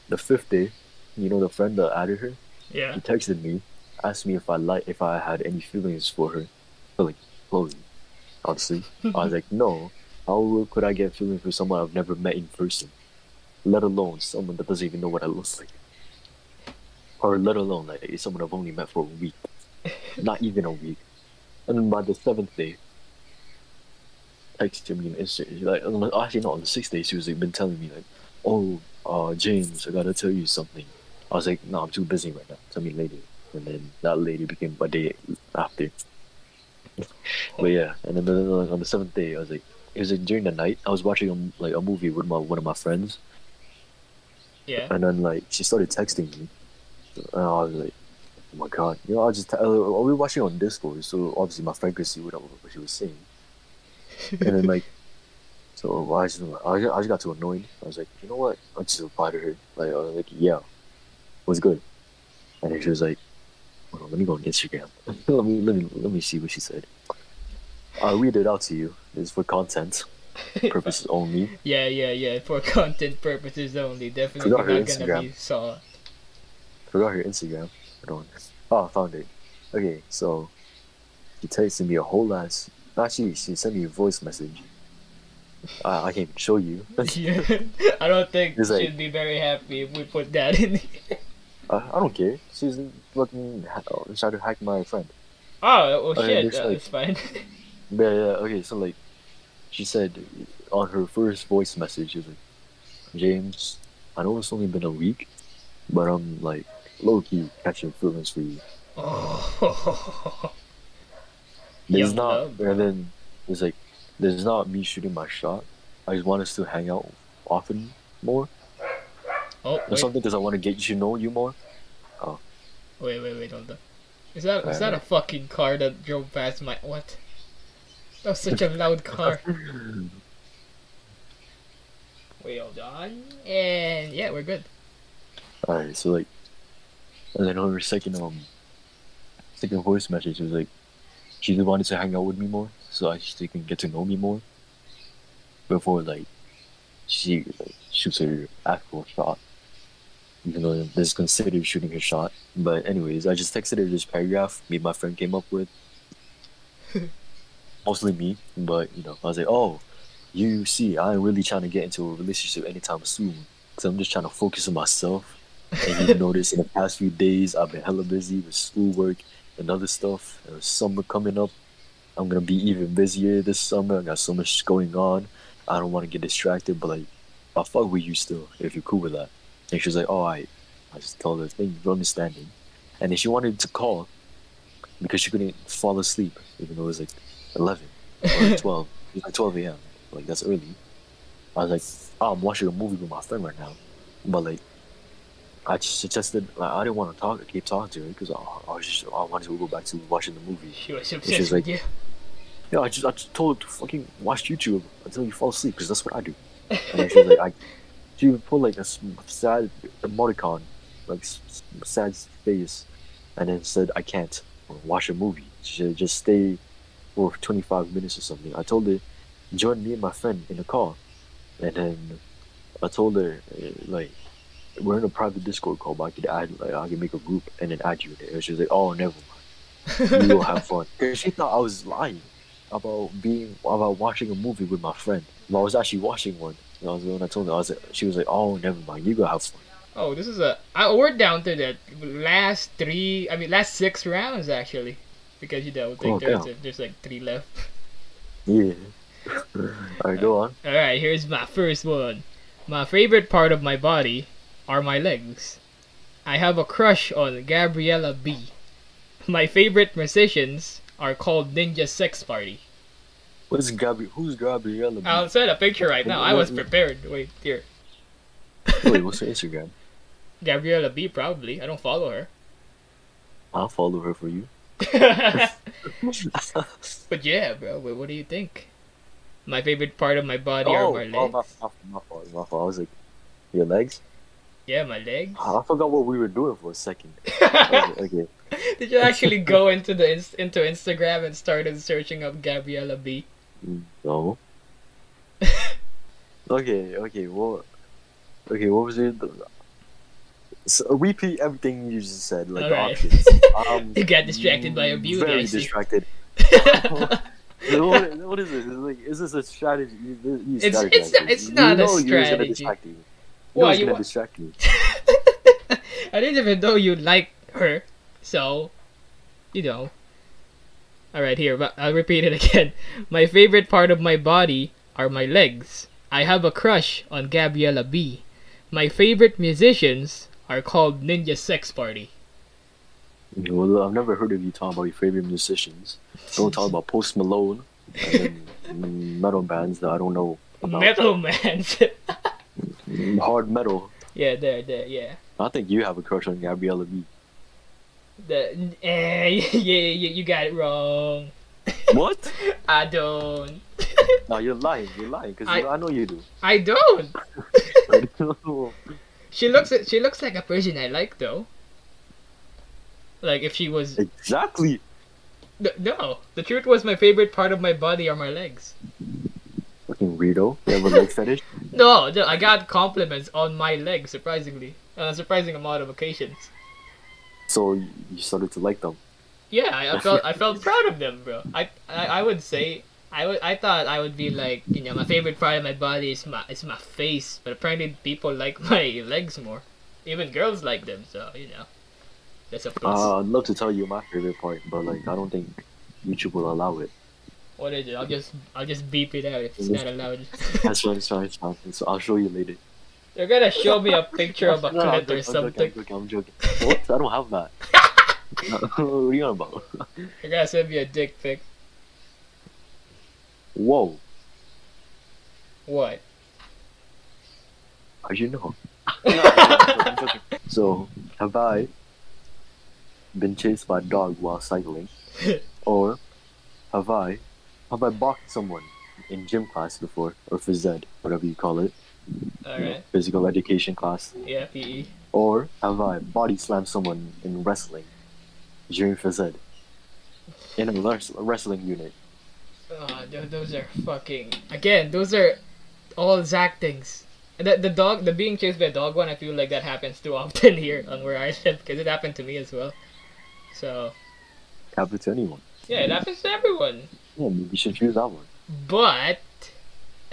The fifth day, you know, the friend that added her, yeah. he texted me, asked me if I like if I had any feelings for her, for like Chloe. Obviously, I was like, no. How could I get feelings for someone I've never met in person, let alone someone that doesn't even know what I look like, or let alone like someone I've only met for a week, not even a week. And then by the seventh day, texted me on Instagram. Like, the- actually, not on the sixth day, she was like, been telling me like, oh, uh, James, I gotta tell you something. I was like, no, I'm too busy right now. Tell me later. And then that lady became a day after. but yeah, and then the, like, on the seventh day, I was like, it was like during the night. I was watching a, like a movie with my one of my friends, Yeah. and then like she started texting me, and I was like, oh my god, you know, I just uh, we were watching on Discord, so obviously my friend could see what, I- what she was saying, and then like, so I just I just, I just got too annoyed. I was like, you know what? I just replied to her like, I was like, yeah, was good, and then she was like, hold on, let me go on Instagram. let me let me let me see what she said. Uh, I'll read it out to you. It's for content purposes only. yeah, yeah, yeah. For content purposes only. Definitely Forgot not gonna be saw. Forgot her Instagram. Oh, I found it. Okay, so she texted me a whole ass. Actually, she sent me a voice message. I, I can't even show you. Yeah. I don't think It's she'd be very happy if we put that in. here. I, I don't care. She's ha- uh, trying to hack my friend. oh, well, Oh, shit. Uh, like- it's fine. Yeah, yeah, okay, so like, she said on her first voice message, she was like, James, I know it's only been a week, but I'm like low key catching feelings for you. Oh. Young not, and then it's like, there's not me shooting my shot. I just want us to hang out often more oh, or wait, something because I want to get to know you more. Oh. Wait, wait, wait, hold on. Is that is that a fucking car that drove past my what? That was such a loud car. Wait, hold on. And yeah, we're good. Alright, so like, and then on her second um, second voice message was like, she just wanted to hang out with me more, so I she can get to know me more. Before like, she like, shoots her actual shot, even though this is considered shooting her shot. But anyways, I just texted her this paragraph me and my friend came up with. Mostly me, but you know, I was like, oh, you see, I ain't really trying to get into a relationship anytime soon, cause I'm just trying to focus on myself. And you notice in the past few days, I've been hella busy with schoolwork and other stuff. There's summer coming up. I'm gonna be even busier this summer. I got so much going on. I don't want to get distracted, but like, I'll fuck with you still if you're cool with that. And she was like, "All right." I just told her, "Thank you for understanding." And then she wanted to call because she couldn't fall asleep, even though it was like 11 or 12. It was like 12 a.m. Like that's early. I was like, "Oh, I'm watching a movie with my friend right now," but like. I just suggested like I didn't want to talk, keep talking to her because I, I was just I wanted to go back to watching the movie. She was She's obsessed like- you. Yeah, I just I just told her to fucking watch YouTube until you fall asleep because that's what I do. And then she was like, I, she would put like a sad emoticon, like sad face, and then said, I can't watch a movie. She should just stay for 25 minutes or something. I told her, join me and my friend in the car. And then I told her, uh, like, we're in a private Discord call, but I could add, like, I could make a group and then add you in it. And she was like, oh, never mind. We will have fun. she thought I was lying about being about watching a movie with my friend. I was actually watching one. And I was when I told her, I was like, she was like, "Oh, never mind, you go have fun." Oh, this is a. I, we're down to the last three. I mean, last six rounds actually, because you know, Oh, like, there's, damn. there's like three left. Yeah. All right, go on. All right, here's my first one. My favorite part of my body are my legs. I have a crush on Gabriella B. My favorite musicians are called Ninja Sex Party. What's Gabri? Who's Gabriella? B? I'll send a picture right now. I was prepared. Wait, here. Wait, what's her Instagram? Gabriella B. Probably. I don't follow her. I'll follow her for you. but yeah, bro. Wait, what do you think? My favorite part of my body are oh, my oh, my, legs. my, my fault, my fault. I was like, your legs? Yeah, my legs. Oh, I forgot what we were doing for a second. Okay, okay. Did you actually go into the into Instagram and started searching up Gabriella B? No. okay, okay, well, okay, what was it? So repeat everything you just said, like the Alright. options. Um, You got distracted by your beauty, Very distracted. what, what is this? Is, like, is this a strategy? You, you It's- it's not- it's You not a you was gonna distract you. Why, you gonna distract you. I didn't even know you like her, so you know. All right, here, but I'll repeat it again. My favorite part of my body are my legs. I have a crush on Gabriella B. My favorite musicians are called Ninja Sex Party. Well, I've never heard of you talking about your favorite musicians. Don't talk about Post Malone and metal bands that I don't know about. Metal bands? Hard metal. yeah, there, there, yeah. I think you have a crush on Gabriella B. The eh, yeah, yeah, you got it wrong. What? I don't. no, you're lying. You're lying because I- I, know you do. I don't. I know. She looks she looks like a person I like though. Like if she was exactly. No, the truth was my favorite part of my body are my legs. Fucking weirdo. You have a leg fetish? No, no, I got compliments on my legs surprisingly, on a surprising amount of occasions. So you started to like them. Yeah, I, I felt I felt proud of them, bro. I, I I would say I would I thought I would be like you know my favorite part of my body is my is my face, but apparently people like my legs more. Even girls like them, so you know that's a plus. Uh, I'd love to tell you my favorite part, but like I don't think YouTube will allow it. What is it? I'll just I'll just beep it out if it's not allowed. That's fine, it's fine. So I'll show you later. You're gonna show me a picture of a No, clit or I'm something. joking, I'm joking, I'm joking. What? I don't have that. what are you on about? You're gonna send me a dick pic. Whoa, What? how'd you know? No, I'm joking. so, have I been chased by a dog while cycling? Or have I have I balked someone in gym class before, or phys ed, whatever you call it, Alright. physical education class? Yeah. PE. Or have I body slammed someone in wrestling during phys ed? In a wrestling unit. Oh, th- those are fucking. Again, those are all Zakk things. The, the dog, the being chased by a dog one, I feel like that happens too often here on where I live because it happened to me as well. So, Happen to anyone. yeah, it happens to everyone. Yeah, maybe you should choose that one. But,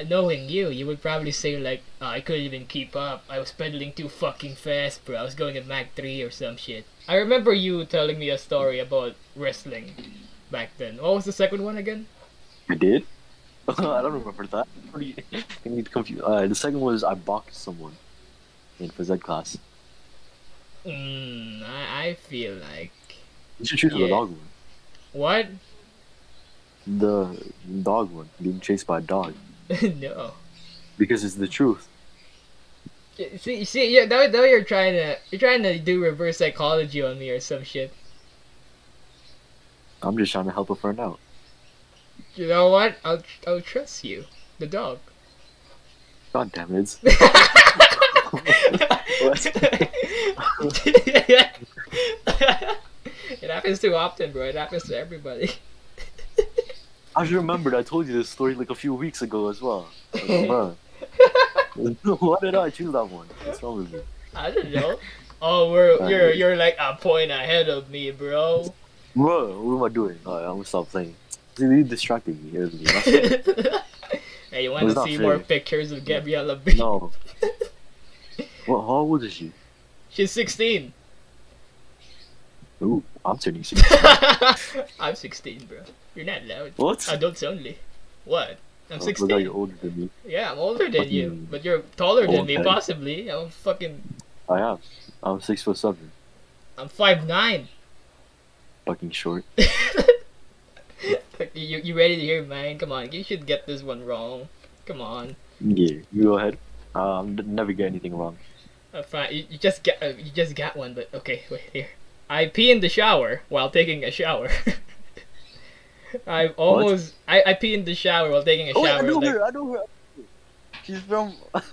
knowing you, you would probably say, like, oh, I couldn't even keep up. I was pedaling too fucking fast, bro. I was going at Mach 3 or some shit. I remember you telling me a story about wrestling back then. What was the second one again? I did? I don't remember that. Pretty, I need to confuse. Uh, the second was I boxed someone in phys ed class. Mm, I, I feel like. You should choose Yeah. the dog one. What? The dog one, being chased by a dog. no. Because it's the truth. See, see, yeah, now, now you're trying to you're trying to do reverse psychology on me or some shit. I'm just trying to help a friend out. You know what? I'll I'll trust you, the dog. God damn it. it happens too often, bro. It happens to everybody. I just remembered I told you this story like a few weeks ago as well. Like, bruh. Why did I choose that one? What's wrong with me? I don't know. Oh, we're you're you're like a point ahead of me, bro. Bro, what am I doing? Alright, I'm gonna stop playing. You distracted me earlier. That's- hey, you want to see fair. more pictures of Gabriella B? no. What, how old is she? She's 16. Ooh, I'm turning 16. I'm 16, bro. You're not loud. What? Adults only. What? I'm Oh, 16. forgot you're older than me. Yeah, I'm older than you, but you're taller than me, possibly. I'm fucking. I am. I'm six foot seven. I'm five nine. Fucking short. you you ready to hear mine? Come on, you should get this one wrong. Come on. Yeah, you go ahead. I'm never get anything wrong. Uh, fine. You, you just got uh, you just got one, but okay. Wait here. I pee in the shower while taking a shower. I've almost I, I pee in the shower while taking a Oh, wait, I shower. know like- her. I know her. She's from.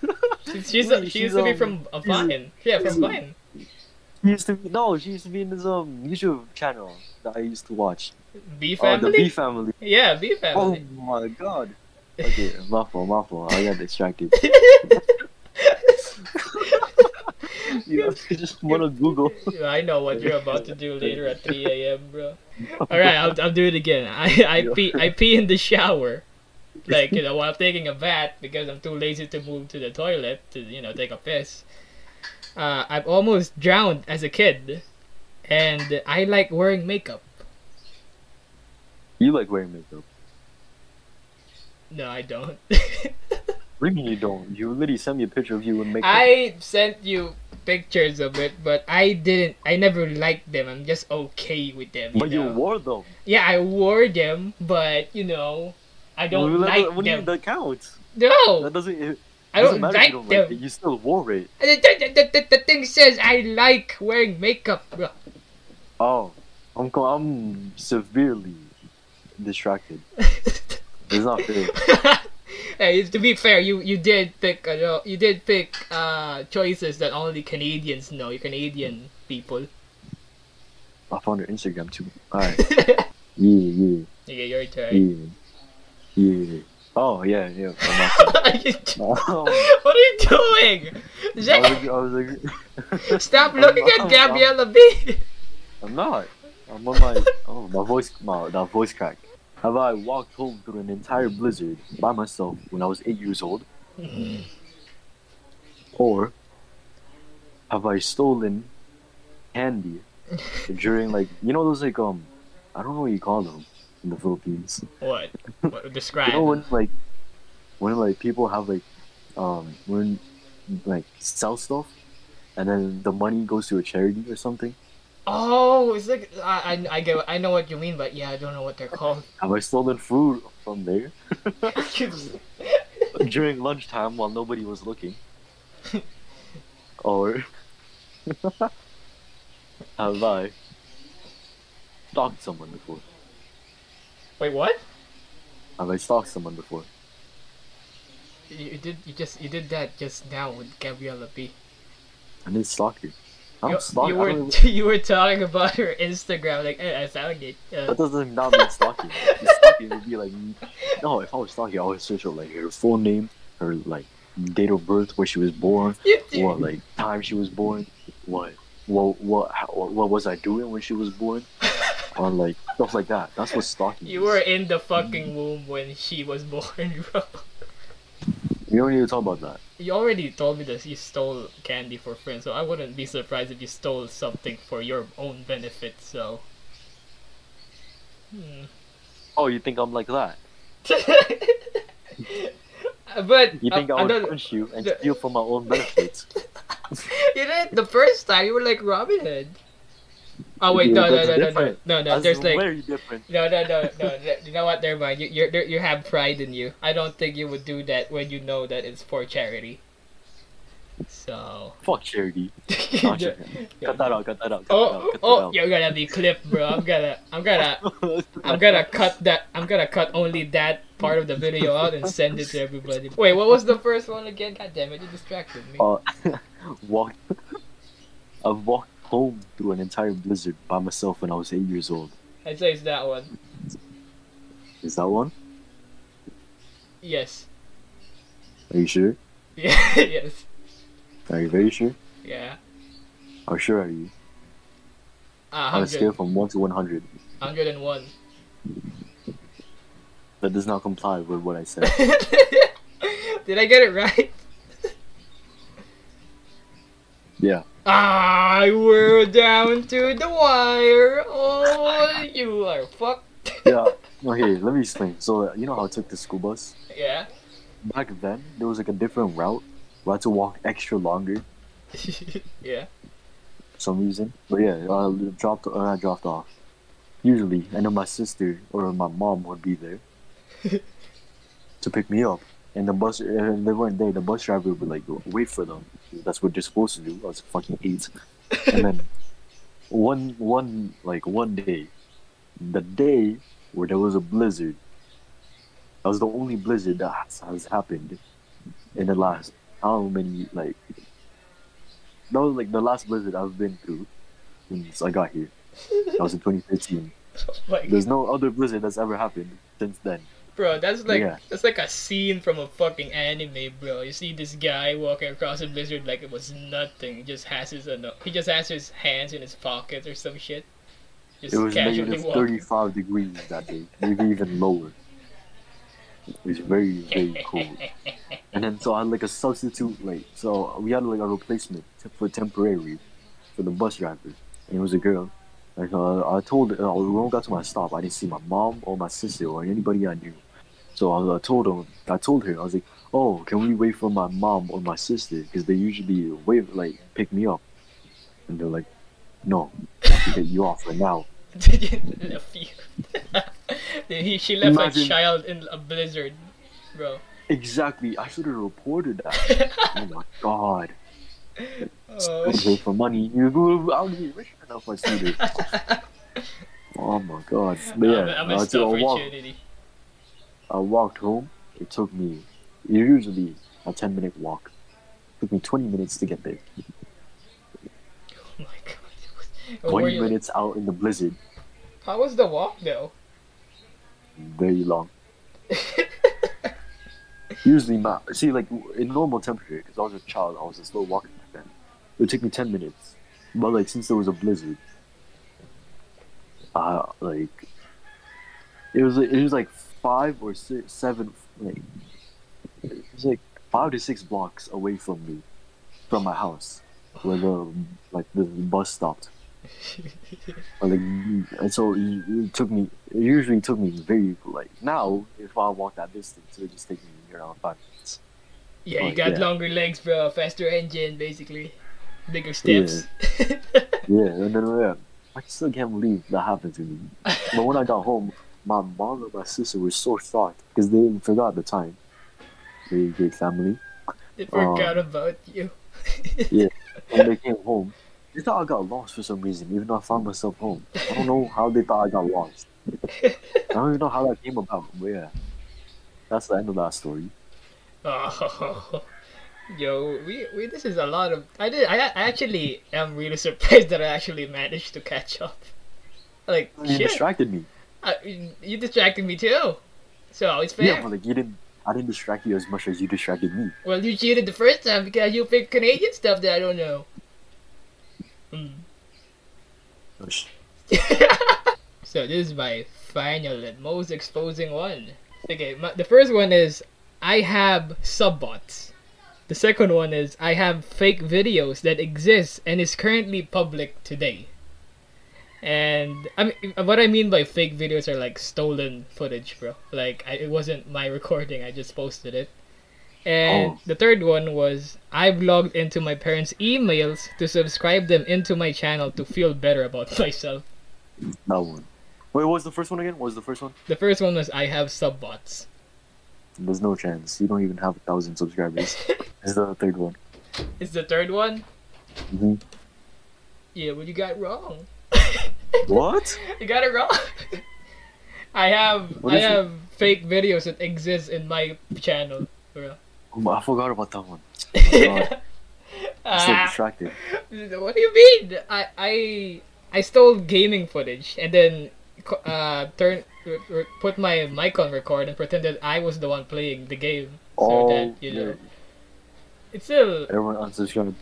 She's, she's, Wait, she used to be um, from a she's- Vine. Yeah, from Vine. She used to be, no, she used to be in this um YouTube channel that I used to watch. B Oh, family. the B family. Yeah, B family. Oh my god. Okay, muffle, muffle. I got distracted. you just wanna Google. I know what you're about to do later at 3 a.m., bro. All right, I'll, I'll do it again. I I pee I pee in the shower, like you know while taking a bath because I'm too lazy to move to the toilet to you know take a piss. Uh, I've almost drowned as a kid, and I like wearing makeup. You like wearing makeup. No, I don't. What do you mean you don't? You literally sent me a picture of you in makeup. I sent you pictures of it, but I didn't. I never liked them. I'm just okay with them. You but you wore them. Yeah, I wore them, but you know, I don't Well, like what them. that counts? no, That doesn't. It I doesn't don't like you don't them. like. You still wore it. the, the, the, the, the thing says I like wearing makeup. Oh, I'm I'm severely distracted. It's not fair. hey, to be fair, you you did pick uh, you did pick uh choices that only Canadians know. You Canadian people. I found her Instagram too. Alright. Yeah, yeah, yeah, your turn. yeah, yeah. Oh yeah, yeah. What are you do- what are you doing? I was, I was like, stop looking I'm- at Gabriella B. I'm not. I'm on my. Oh, my voice. My that voice crack. Have I walked home through an entire blizzard by myself when I was eight years old? Or have I stolen candy during like you know those like um I don't know what you call them in the Philippines. What? what describe. You know when like when like people have like um when like sell stuff and then the money goes to a charity or something. Oh, it's like I, I I get I know what you mean, but yeah, I don't know what they're called. Have I stolen food from there during lunchtime while nobody was looking? or have I stalked someone before? Wait, what? Have I stalked someone before? You, you did you just you did that just now with Gabriella B. I didn't stalk you. I You, you were even- you were talking about her Instagram like hey, I found it. Uh, That doesn't not mean stalking. Stalking would be like, no, if I was stalking, I would search like her full name, her like date of birth, where she was born, you, you- what like time she was born, what what what how, what was I doing when she was born, or like stuff like that. That's what stalking. you is. were in the fucking womb when she was born, bro. We don't need to talk about that. You already told me that you stole candy for friends, so I wouldn't be surprised if you stole something for your own benefit. So. Hmm. Oh, you think I'm like that? but You think uh, I would another- punch you and the- steal for my own benefit? you did the first time. You were like Robin Hood. Oh wait, no, Yeah, no, that's no, no, no, different. no, no. That's There's like very different. no, no, no, no. no, You know what? Never mind. You, you're, there- you have pride in you. I don't think you would do that when you know that it's for charity. So. Fuck charity. Not Yeah. Cut that out. Cut that out. Cut Oh, that out. Cut oh, out. you're gonna be clipped, bro. I'm gonna, I'm gonna, I'm gonna cut that. I'm gonna cut only that part of the video out and send it to everybody. Wait, what was the first one again? God damn it, you distracted me. Uh, walked. I've walked home through an entire blizzard by myself when I was eight years old. I'd say it's that one. Is that one? Yes. Are you sure? Yeah. yes. Are you very sure? Yeah. How sure are you? Uh, On a scale from one to one hundred, 101. that does not comply with what I said. Did I get it right? yeah. Ah, we're down to the wire. Oh, you are fucked. Yeah. Okay. Let me explain. So uh, you know how I took the school bus? Yeah. Back then, there was like a different route. where I had to walk extra longer yeah. for some reason. But yeah, I dropped. Uh, I dropped off. Usually, I know my sister or my mom would be there to pick me up, and the bus. Uh, they weren't there. The bus driver would like wait for them. That's what they're supposed to do. I was fucking eight, and then one one like one day, the day where there was a blizzard. That was the only blizzard that has, has happened in the last how many like that was like the last blizzard I've been through since I got here. That was in 2013. Like, There's no other blizzard that's ever happened since then. Bro, that's like Yeah. that's like a scene from a fucking anime, bro. You see this guy walking across a blizzard like it was nothing. He just has his uh, he just has his hands in his pockets or some shit. Just It was negative. 35 degrees that day, maybe even lower. It was very, very cold. And then so I had like a substitute, like so we had like a replacement for temporary for the bus driver, and it was a girl. Like uh, I told, uh, when I got to my stop, I didn't see my mom or my sister or anybody I knew. So I, I told them, I told her, I was like, "Oh, can we wait for my mom or my sister? Because they usually wait, like pick me up." And they're like, "No, I have to get you off right now." left you. he, she left Imagine- a child in a blizzard, bro. Exactly, I should have reported that. oh my god. oh, Don't pay for money. You go out here rich enough for student. Oh my god. Yeah, I I, missed oh, I, walked, opportunity. I walked home. It took me usually a 10 minute walk. It took me 20 minutes to get there. Oh my god. Were 20 you- minutes out in the blizzard. How was the walk though? Very long. Usually, my see, like in normal temperature, because I was a child, I was a slow walker back then. It would take me 10 minutes. But like, since there was a blizzard, uh, like, it was it was like five or six, seven, like, it was like five to six blocks away from me, from my house, where the like the bus stopped. But, like, and so it, it took me. It usually took me very like now. If I walk that distance, it would just take me around five minutes. Yeah, you Oh, got yeah. longer legs, bro. Faster engine, basically. Bigger steps. Yeah, and then yeah, I still can't believe that happened to me. But when I got home, my mom and my sister were so shocked because they forgot the time. Very great family. they forgot Oh. about you. Yeah. When they came home, they thought I got lost for some reason, even though I found myself home. I don't know how they thought I got lost. I don't even know how that came about, but yeah. That's the end of that story. Oh, yo, we, we this is a lot of. I did. I, I actually am really surprised that I actually managed to catch up. Like You shit, distracted me. I, you distracted me too. So it's fair. Yeah, but like you didn't. I didn't distract you as much as you distracted me. Well, you cheated the first time because you picked Canadian stuff that I don't know. Hmm. so this is my final and most exposing one. Okay, my, the first one is I have subbots. The second one is I have fake videos that exist and is currently public today. And I mean, what I mean by fake videos are like stolen footage, bro. Like I, it wasn't my recording; I just posted it. And Oh. the third one was I've logged into my parents' emails to subscribe them into my channel to feel better about myself. That one. Wait, what was the first one again? What was the first one? The first one was I have subbots. There's no chance. You don't even have a thousand subscribers. Is the third one. Is the third one? hmm Yeah, but you got wrong. What? You got it wrong. I have I it? have fake videos that exist in my channel, bro. Oh, I forgot about that one. God. I'm so Ah, distracted. what do you mean? I I I stole gaming footage and then uh turn put my mic on record and pretended I was the one playing the game. So Oh, that you know, yeah. it's still Everyone unsubscribed.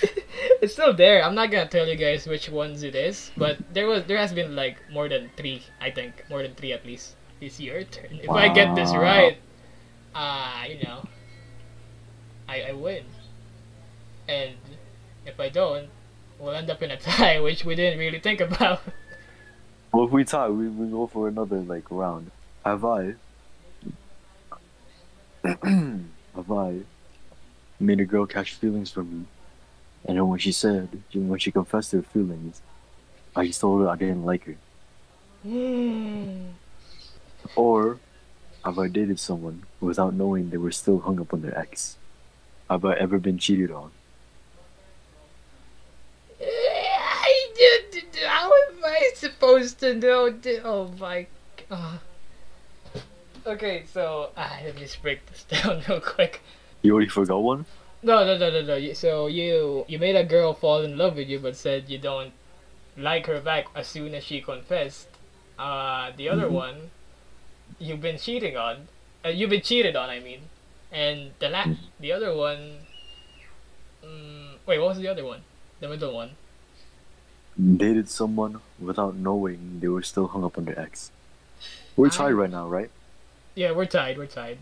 it's still there. I'm not gonna tell you guys which ones it is, but there was there has been like more than three, I think, more than three at least. It's your turn. If I get this Wow. right, uh, you know, I I win. And if I don't, we'll end up in a tie, which we didn't really think about. Well, if we tie, we, we go for another like round. Have I? have I made a girl catch feelings for me? And then when she said, when she confessed her feelings, I just told her I didn't like her. Or have I dated someone without knowing they were still hung up on their ex? Have I ever been cheated on? I did. How am I supposed to know? Oh my god. Okay, so ah, let me just break this down real quick. You already forgot one? No, no, no, no, no. So you you made a girl fall in love with you, but said you don't like her back as soon as she confessed. Uh, the other Mhm. one, you've been cheating on. Uh, you've been cheated on, I mean. And the la- Mhm. the other one. Um, wait, what was the other one? The middle one. Dated someone without knowing they were still hung up on their ex. We're tied right now, right? Yeah, we're tied. We're tied.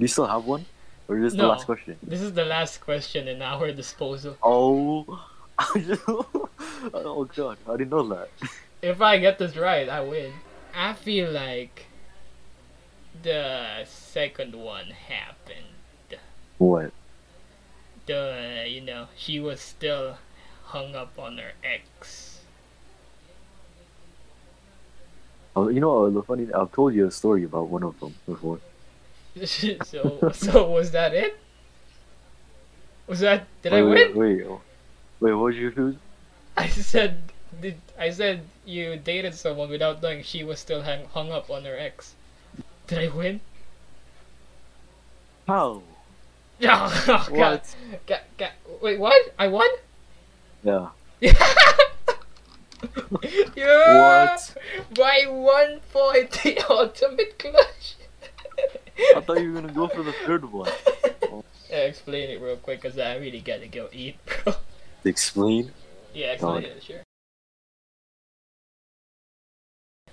Do you still have one? Or is this the last question? This is the last question in our disposal. Oh, oh god, I didn't know that. If I get this right, I win. I feel like the second one happened. What? The you know she was still hung up on her ex. Oh, you know the funny. I've told you a story about one of them before. so so was that it? Was that did I wait, win? Wait, wait, wait, what did you choose? I said did I said you dated someone without knowing she was still hang, hung up on her ex. Did I win? How? Oh, oh god. What? Ga- ga- wait, what? I won? Yeah. yeah! What? By one point, the ultimate clutch. I thought you were gonna go for the third one. yeah, explain it real quick, cause I really gotta go eat, bro. Explain. Yeah, explain God. it, sure.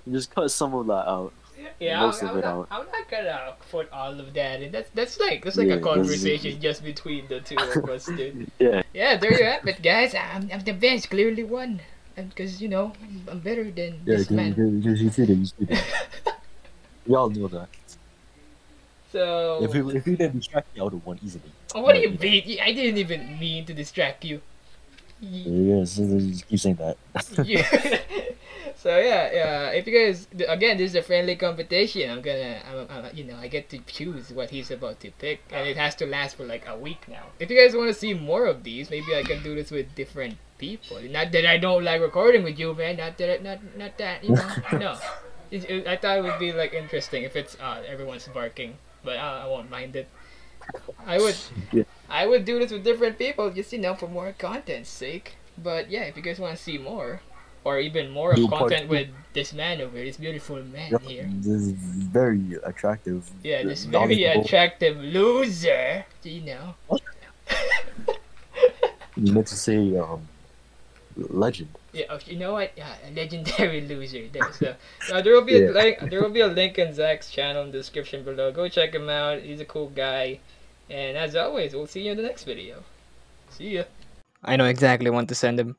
Just cut some of that out. Yeah, most I'm, of I'm it not, out. I'm not gonna put all of that in. That's that's like that's like Yeah, a conversation just between the two of us, dude. Yeah, Yeah, there you have it, guys. I'm, I'm the best, clearly won, and because you know I'm better than yeah, this man. because you see it, you see it. We all know that. So If we if we didn't distract you, I would have won easily. what do you mean? I didn't even mean to distract you. Yes, just keep saying that. yeah. so yeah, yeah. If you guys again, this is a friendly competition. I'm gonna, I'm, I'm, you know, I get to choose what he's about to pick, and it has to last for like a week now. If you guys want to see more of these, maybe I can do this with different people. Not that I don't like recording with you, man. Not that, not, not that. You know, no. It, it- I thought it would be like interesting if it's uh, everyone's barking, but I, I won't mind it. I would, Yeah. I would do this with different people, just you know, for more content's sake. But yeah, if you guys want to see more, or even more of content with this man over here, this beautiful man Yep, here. This is very attractive. Yeah, this very knowledgeable. attractive loser. Do you know? You meant to say um, legend. Yeah, oh, you know what? Yeah, a legendary loser. There, so uh, there will be a link. There will be a link in Zakk's channel in the description below. Go check him out. He's a cool guy. And as always, we'll see you in the next video. See ya. I know exactly when to send him.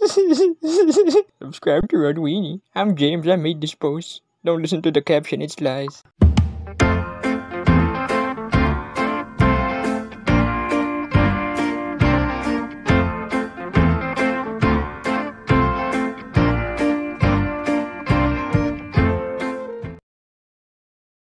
Subscribe to Rodwinnie. I'm James. I made this post. Don't listen to the caption. It's lies.